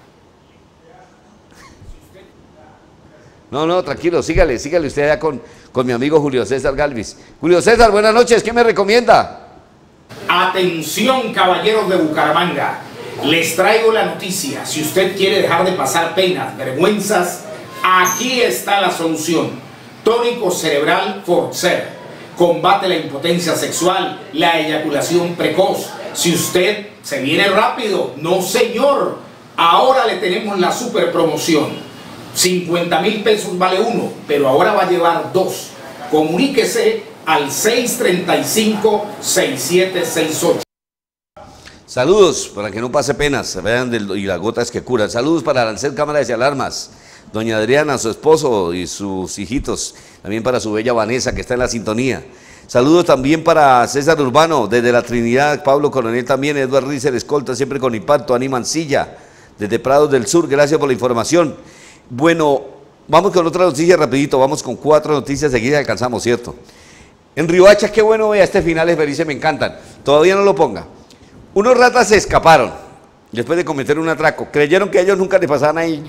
No, no, tranquilo, sígale, sígale usted allá con, con mi amigo Julio César Galvis. Julio César, buenas noches, ¿qué me recomienda? Atención, caballeros de Bucaramanga. Les traigo la noticia. Si usted quiere dejar de pasar penas, vergüenzas, Aquí está la solución. Tónico cerebral Forcer. Combate la impotencia sexual, la eyaculación precoz. Si usted se viene rápido, no señor. Ahora le tenemos la super promoción. 50 mil pesos vale uno, pero ahora va a llevar dos. Comuníquese al 635-6768. Saludos, para que no pase penas, vean y las gotas que curan. Saludos para Arancel Cámaras y Alarmas doña Adriana, su esposo y sus hijitos, también para su bella Vanessa que está en la sintonía. Saludos también para César Urbano, desde la Trinidad, Pablo Coronel también, Eduardo Rizzer Escolta, siempre con impacto, Ani Mancilla, desde Prados del Sur, gracias por la información. Bueno, vamos con otra noticia rapidito, vamos con cuatro noticias seguidas, alcanzamos, ¿cierto? En Riohacha, qué bueno vea, este final es feliz, me encantan. Todavía no lo ponga. Unos ratas se escaparon después de cometer un atraco. Creyeron que ellos nunca les pasaban ahí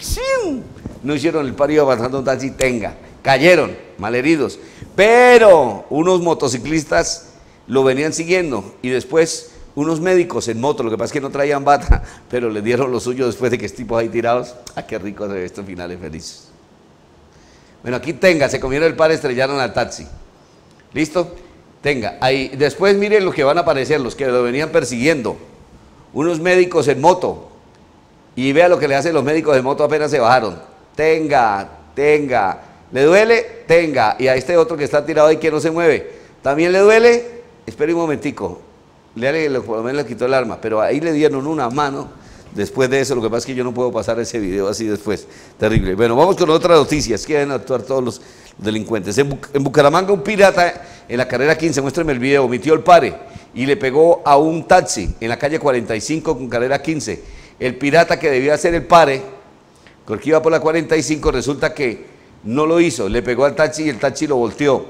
no hicieron el paro, avanzando un taxi, tenga. Cayeron, malheridos. Pero unos motociclistas lo venían siguiendo y después unos médicos en moto, lo que pasa es que no traían bata, <laughs> pero le dieron lo suyo después de que estipos ahí tirados. Ah, qué rico ve estos finales felices. Bueno, aquí tenga, se comieron el par, estrellaron al taxi. ¿Listo? Tenga, ahí, después miren lo que van a aparecer, los que lo venían persiguiendo. Unos médicos en moto. Y vea lo que le hacen los médicos de moto apenas se bajaron tenga, tenga. ¿Le duele? Tenga. Y a este otro que está tirado ahí que no se mueve, ¿también le duele? Espere un momentico. Le por lo menos le quitó el arma, pero ahí le dieron una mano. Después de eso, lo que pasa es que yo no puedo pasar ese video así después. Terrible. Bueno, vamos con otras noticias. Quieren actuar todos los delincuentes. En, Bucaramanga, un pirata en la carrera 15, muéstrame el video, omitió el pare y le pegó a un taxi en la calle 45 con carrera 15. El pirata que debía hacer el pare porque iba por la 45, resulta que no lo hizo, le pegó al taxi y el taxi lo volteó.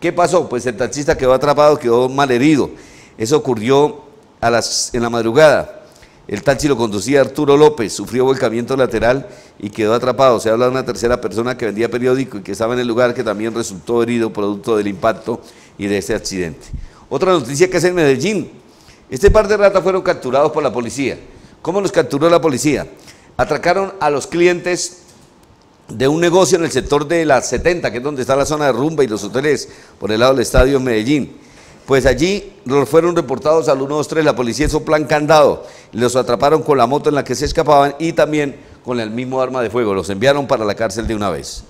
¿Qué pasó? Pues el taxista quedó atrapado, quedó mal herido. Eso ocurrió en la madrugada. El taxi lo conducía Arturo López, sufrió volcamiento lateral y quedó atrapado. Se habla de una tercera persona que vendía periódico y que estaba en el lugar que también resultó herido producto del impacto y de ese accidente. Otra noticia que es en Medellín. Este par de ratas fueron capturados por la policía. ¿Cómo los capturó la policía? Atracaron a los clientes de un negocio en el sector de la 70, que es donde está la zona de rumba y los hoteles por el lado del estadio Medellín. Pues allí los fueron reportados al 123, la policía hizo plan candado, los atraparon con la moto en la que se escapaban y también con el mismo arma de fuego, los enviaron para la cárcel de una vez.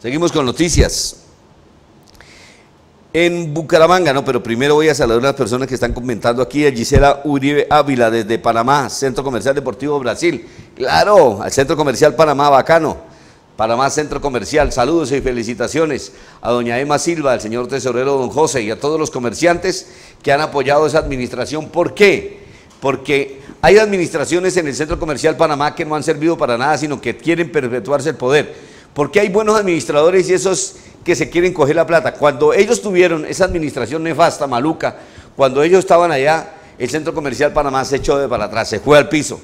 Seguimos con noticias. En Bucaramanga, no, pero primero voy a saludar a las personas que están comentando aquí. A Gisela Uribe Ávila desde Panamá, Centro Comercial Deportivo Brasil. Claro, al Centro Comercial Panamá, bacano. Panamá Centro Comercial, saludos y felicitaciones a doña Emma Silva, al señor tesorero don José y a todos los comerciantes que han apoyado esa administración. ¿Por qué? Porque hay administraciones en el Centro Comercial Panamá que no han servido para nada, sino que quieren perpetuarse el poder. Porque hay buenos administradores y esos que se quieren coger la plata. Cuando ellos tuvieron esa administración nefasta, maluca, cuando ellos estaban allá, el Centro Comercial Panamá se echó de para atrás, se fue al piso.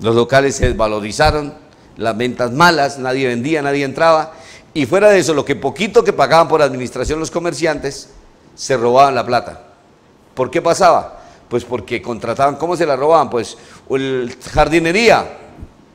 Los locales se desvalorizaron, las ventas malas, nadie vendía, nadie entraba. Y fuera de eso, lo que poquito que pagaban por administración los comerciantes, se robaban la plata. ¿Por qué pasaba? Pues porque contrataban, ¿cómo se la robaban? Pues el jardinería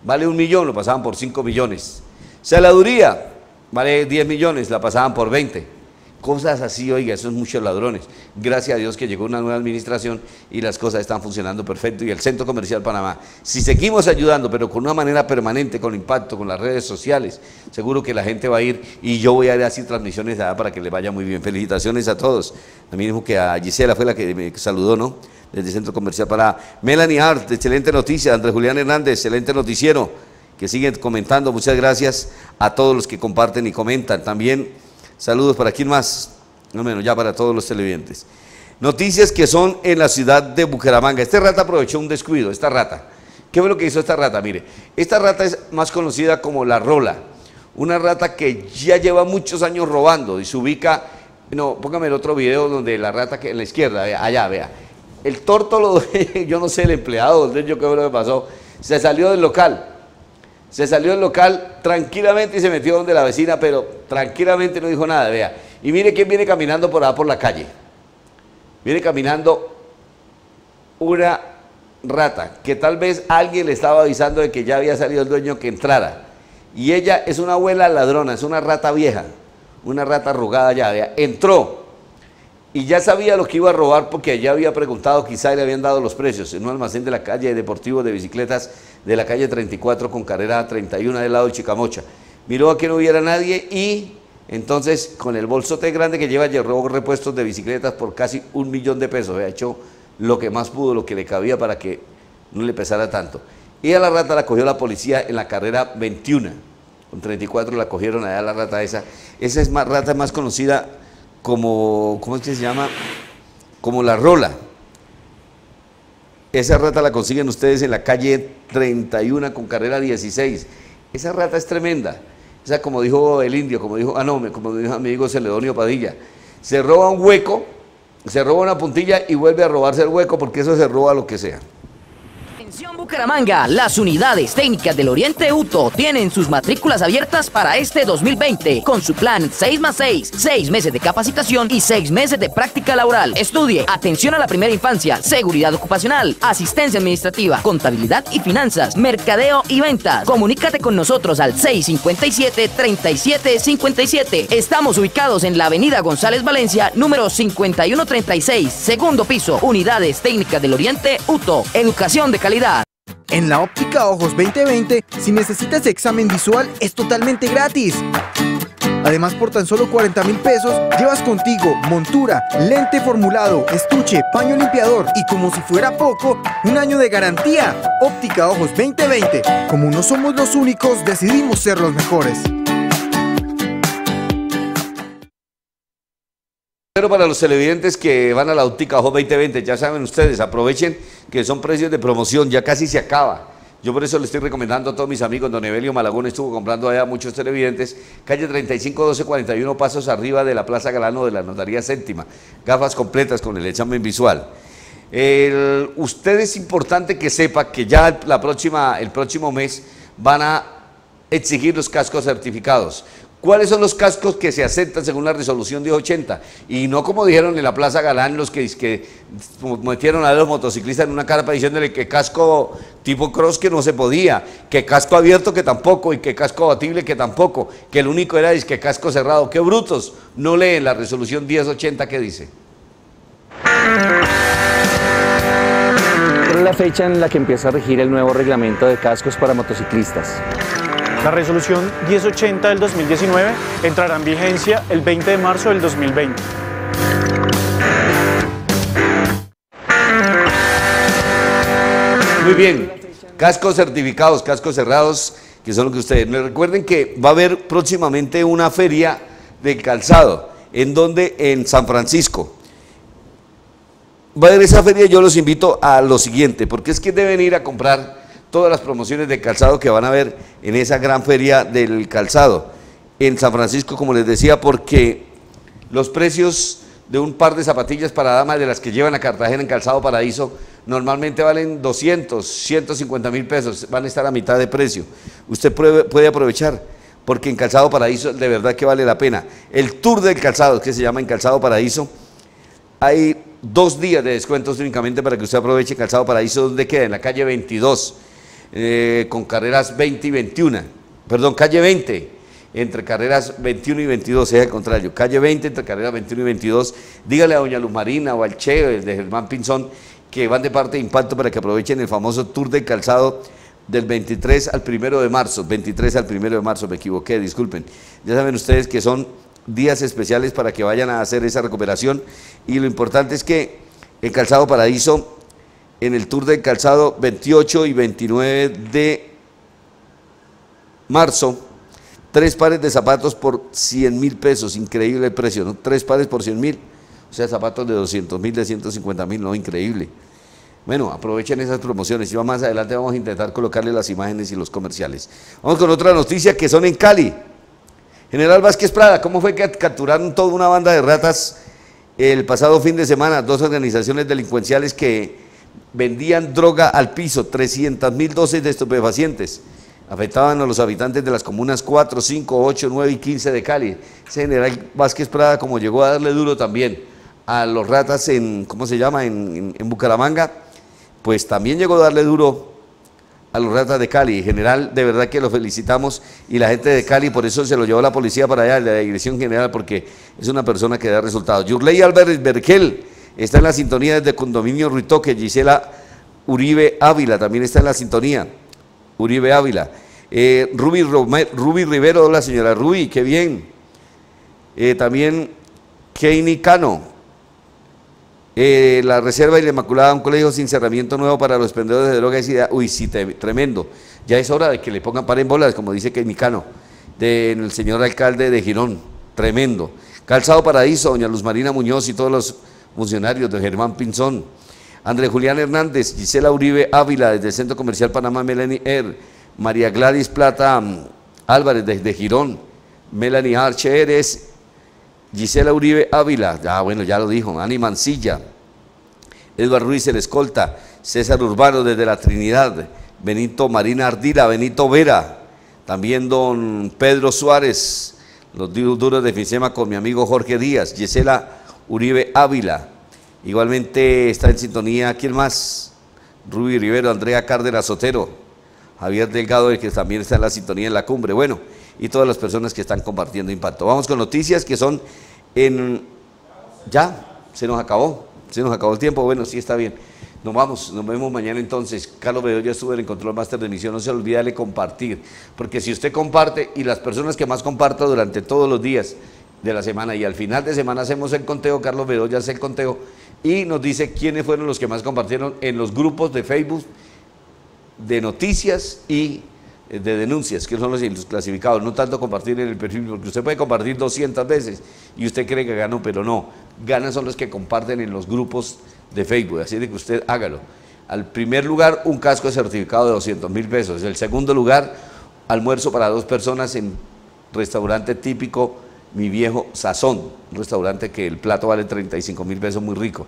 vale un millón, lo pasaban por cinco millones. Saladuría vale 10 millones, la pasaban por 20. Cosas así, oiga, esos muchos ladrones. Gracias a Dios que llegó una nueva administración y las cosas están funcionando perfecto. Y el Centro Comercial Panamá, si seguimos ayudando, pero con una manera permanente, con impacto, con las redes sociales, seguro que la gente va a ir y yo voy a ir transmisiones allá para que le vaya muy bien. Felicitaciones a todos. Mí mismo que a Gisela fue la que me saludó, ¿no? Desde el Centro Comercial Panamá. Melanie Hart, excelente noticia. Andrés Julián Hernández, excelente noticiero que siguen comentando. Muchas gracias a todos los que comparten y comentan. También saludos para quién más, no menos ya para todos los televidentes. Noticias que son en la ciudad de Bucaramanga. Esta rata aprovechó un descuido, esta rata. ¿Qué fue lo que hizo esta rata? Mire, esta rata es más conocida como la rola. Una rata que ya lleva muchos años robando y se ubica, no, póngame el otro video donde la rata que en la izquierda, allá, vea. El tórtolo, <laughs> yo no sé, el empleado, yo qué fue lo que pasó, se salió del local se salió del local tranquilamente y se metió donde la vecina, pero tranquilamente no dijo nada, vea. Y mire quién viene caminando por allá por la calle. Viene caminando una rata, que tal vez alguien le estaba avisando de que ya había salido el dueño que entrara. Y ella es una abuela ladrona, es una rata vieja, una rata arrugada ya, vea. Entró y ya sabía lo que iba a robar porque ya había preguntado, quizá le habían dado los precios en un almacén de la calle deportivo de bicicletas de la calle 34 con carrera 31 del lado de Chicamocha. Miró a que no hubiera nadie y entonces con el bolsote grande que lleva, llevó repuestos de bicicletas por casi un millón de pesos. Ha hecho lo que más pudo, lo que le cabía para que no le pesara tanto. Y a la rata la cogió la policía en la carrera 21. Con 34 la cogieron allá la rata esa. Esa es más rata más conocida como, ¿cómo es que se llama? Como la rola. Esa rata la consiguen ustedes en la calle 31 con carrera 16. Esa rata es tremenda. Esa, como dijo el indio, como dijo, ah, no, como dijo mi amigo Celedonio Padilla, se roba un hueco, se roba una puntilla y vuelve a robarse el hueco porque eso se roba lo que sea. Bucaramanga, las unidades técnicas del Oriente UTO tienen sus matrículas abiertas para este 2020 con su plan 6 más 6, 6 meses de capacitación y 6 meses de práctica laboral. Estudie atención a la primera infancia, seguridad ocupacional, asistencia administrativa, contabilidad y finanzas, mercadeo y ventas. Comunícate con nosotros al 657-3757. Estamos ubicados en la avenida González Valencia, número 5136, segundo piso, unidades técnicas del Oriente UTO. Educación de calidad. En la óptica Ojos 2020, si necesitas examen visual, es totalmente gratis. Además, por tan solo 40 mil pesos, llevas contigo montura, lente formulado, estuche, paño limpiador y como si fuera poco, un año de garantía. Óptica Ojos 2020. Como no somos los únicos, decidimos ser los mejores. Pero para los televidentes que van a la óptica Ojo 2020, ya saben ustedes, aprovechen que son precios de promoción, ya casi se acaba. Yo por eso le estoy recomendando a todos mis amigos, don Evelio Malagón estuvo comprando allá muchos televidentes, calle 35 12 41 pasos arriba de la Plaza Galano de la Notaría Séptima, gafas completas con el examen visual. El- usted es importante que sepa que ya la próxima, el próximo mes van a exigir los cascos certificados. ¿Cuáles son los cascos que se aceptan según la resolución 1080? Y no como dijeron en la Plaza Galán los que, que metieron a los motociclistas en una carpa diciéndole que casco tipo cross que no se podía, que casco abierto que tampoco y que casco abatible que tampoco, que el único era que casco cerrado. ¡Qué brutos! No leen la resolución 1080 que dice. ¿Cuál es la fecha en la que empieza a regir el nuevo reglamento de cascos para motociclistas? La resolución 1080 del 2019 entrará en vigencia el 20 de marzo del 2020. Muy bien. Cascos certificados, cascos cerrados, que son lo que ustedes. Me recuerden que va a haber próximamente una feria de calzado. ¿En donde En San Francisco. Va a haber esa feria, yo los invito a lo siguiente, porque es que deben ir a comprar todas las promociones de calzado que van a ver en esa gran feria del calzado en San Francisco, como les decía, porque los precios de un par de zapatillas para damas de las que llevan a Cartagena en Calzado Paraíso normalmente valen 200, 150 mil pesos, van a estar a mitad de precio. Usted puede, aprovechar, porque en Calzado Paraíso de verdad que vale la pena. El tour del calzado, que se llama en Calzado Paraíso, hay dos días de descuentos únicamente para que usted aproveche Calzado Paraíso, donde queda, en la calle 22, eh, con carreras 20 y 21, perdón, calle 20, entre carreras 21 y 22, es al contrario, calle 20 entre carreras 21 y 22, dígale a doña Luz Marina o al Che de Germán Pinzón que van de parte de Impacto para que aprovechen el famoso tour del calzado del 23 al 1 de marzo, 23 al 1 de marzo, me equivoqué, disculpen. Ya saben ustedes que son días especiales para que vayan a hacer esa recuperación y lo importante es que en Calzado Paraíso, en el tour del calzado 28 y 29 de marzo, tres pares de zapatos por 100 mil pesos, increíble el precio, ¿no? Tres pares por 100 mil, o sea, zapatos de 200 mil, de 150 mil, no, increíble. Bueno, aprovechen esas promociones y más adelante vamos a intentar colocarle las imágenes y los comerciales. Vamos con otra noticia que son en Cali. General Vázquez Prada, ¿cómo fue que capturaron toda una banda de ratas el pasado fin de semana? Dos organizaciones delincuenciales que vendían droga al piso, 300 mil dosis de estupefacientes. Afectaban a los habitantes de las comunas 4, 5, 8, 9 y 15 de Cali. Ese general Vázquez Prada, como llegó a darle duro también a los ratas en, ¿cómo se llama?, en, en- Bucaramanga, pues también llegó a darle duro a los ratas de Cali. General, de verdad que lo felicitamos y la gente de Cali, por eso se lo llevó la policía para allá, la Dirección General, porque es una persona que da resultados. Yurley Álvarez Bergel está en la sintonía desde Condominio Ruitoque, Gisela Uribe Ávila también está en la sintonía. Uribe Ávila. Eh, Ruby, Rivero, hola señora Ruby, qué bien. Eh, también Keini Cano. Eh, la Reserva y la Inmaculada, un colegio sin cerramiento nuevo para los vendedores de drogas y Uy, sí, tremendo. Ya es hora de que le pongan par en bolas, como dice Keini Cano, del señor alcalde de Girón. Tremendo. Calzado Paraíso, doña Luz Marina Muñoz y todos los funcionarios de Germán Pinzón. André Julián Hernández, Gisela Uribe Ávila, desde el Centro Comercial Panamá Melanie Air, María Gladys Plata mm, Álvarez, desde Girón, Melanie Archeres, Gisela Uribe Ávila, ya bueno, ya lo dijo, Ani Mancilla, Eduardo Ruiz el Escolta, César Urbano desde la Trinidad, Benito Marina Ardila, Benito Vera, también don Pedro Suárez, los du- duros de Fisema con mi amigo Jorge Díaz, Gisela Uribe Ávila, igualmente está en sintonía, ¿quién más? Ruby Rivero, Andrea Cárdenas Sotero, Javier Delgado, el que también está en la sintonía en la cumbre, bueno, y todas las personas que están compartiendo impacto. Vamos con noticias que son en... Ya, se nos acabó, se nos acabó el tiempo, bueno, sí está bien. Nos vamos, nos vemos mañana entonces. Carlos Bedoya estuvo en el control master de emisión, no se olvide de compartir, porque si usted comparte y las personas que más compartan durante todos los días de la semana y al final de semana hacemos el conteo, Carlos Bedoya hace el conteo y nos dice quiénes fueron los que más compartieron en los grupos de Facebook de noticias y eh, de denuncias, que son los clasificados, no tanto compartir en el perfil, porque usted puede compartir 200 veces y usted cree que ganó, pero no, ganan son los que comparten en los grupos de Facebook, así de que usted hágalo. Al primer lugar, un casco certificado de 200 mil pesos. El segundo lugar, almuerzo para dos personas en restaurante típico Mi Viejo Sazón, un restaurante que el plato vale 35 mil pesos, muy rico.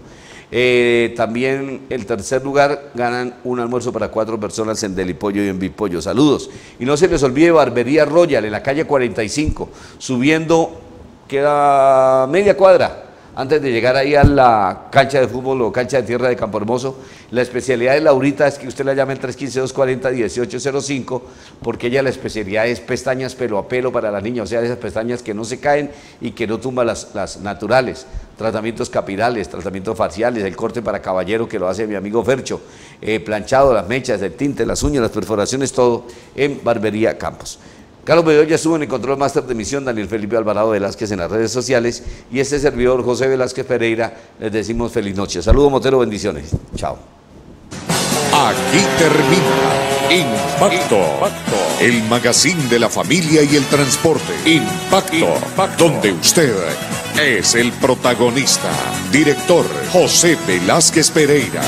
Eh, también el tercer lugar ganan un almuerzo para cuatro personas en Delipollo y en Bipollo. Saludos. Y no se les olvide Barbería Royal en la calle 45, subiendo, queda media cuadra antes de llegar ahí a la cancha de fútbol o cancha de tierra de Campo Hermoso. La especialidad de Laurita es que usted la llame al 315-240-1805, porque ella la especialidad es pestañas pelo a pelo para la niña, o sea, esas pestañas que no se caen y que no tumban las, las naturales. Tratamientos capilares, tratamientos faciales, el corte para caballero que lo hace mi amigo Fercho, eh, planchado, las mechas, el tinte, las uñas, las perforaciones, todo en Barbería Campos. Carlos Bedoya estuvo en el control máster de emisión, Daniel Felipe Alvarado Velázquez en las redes sociales y este servidor José Velázquez Pereira, les decimos feliz noche. Saludos Motero, bendiciones. Chao. Aquí termina Impacto, el magazine de la familia y el transporte. Impacto, donde usted es el protagonista. Director José Velázquez Pereira.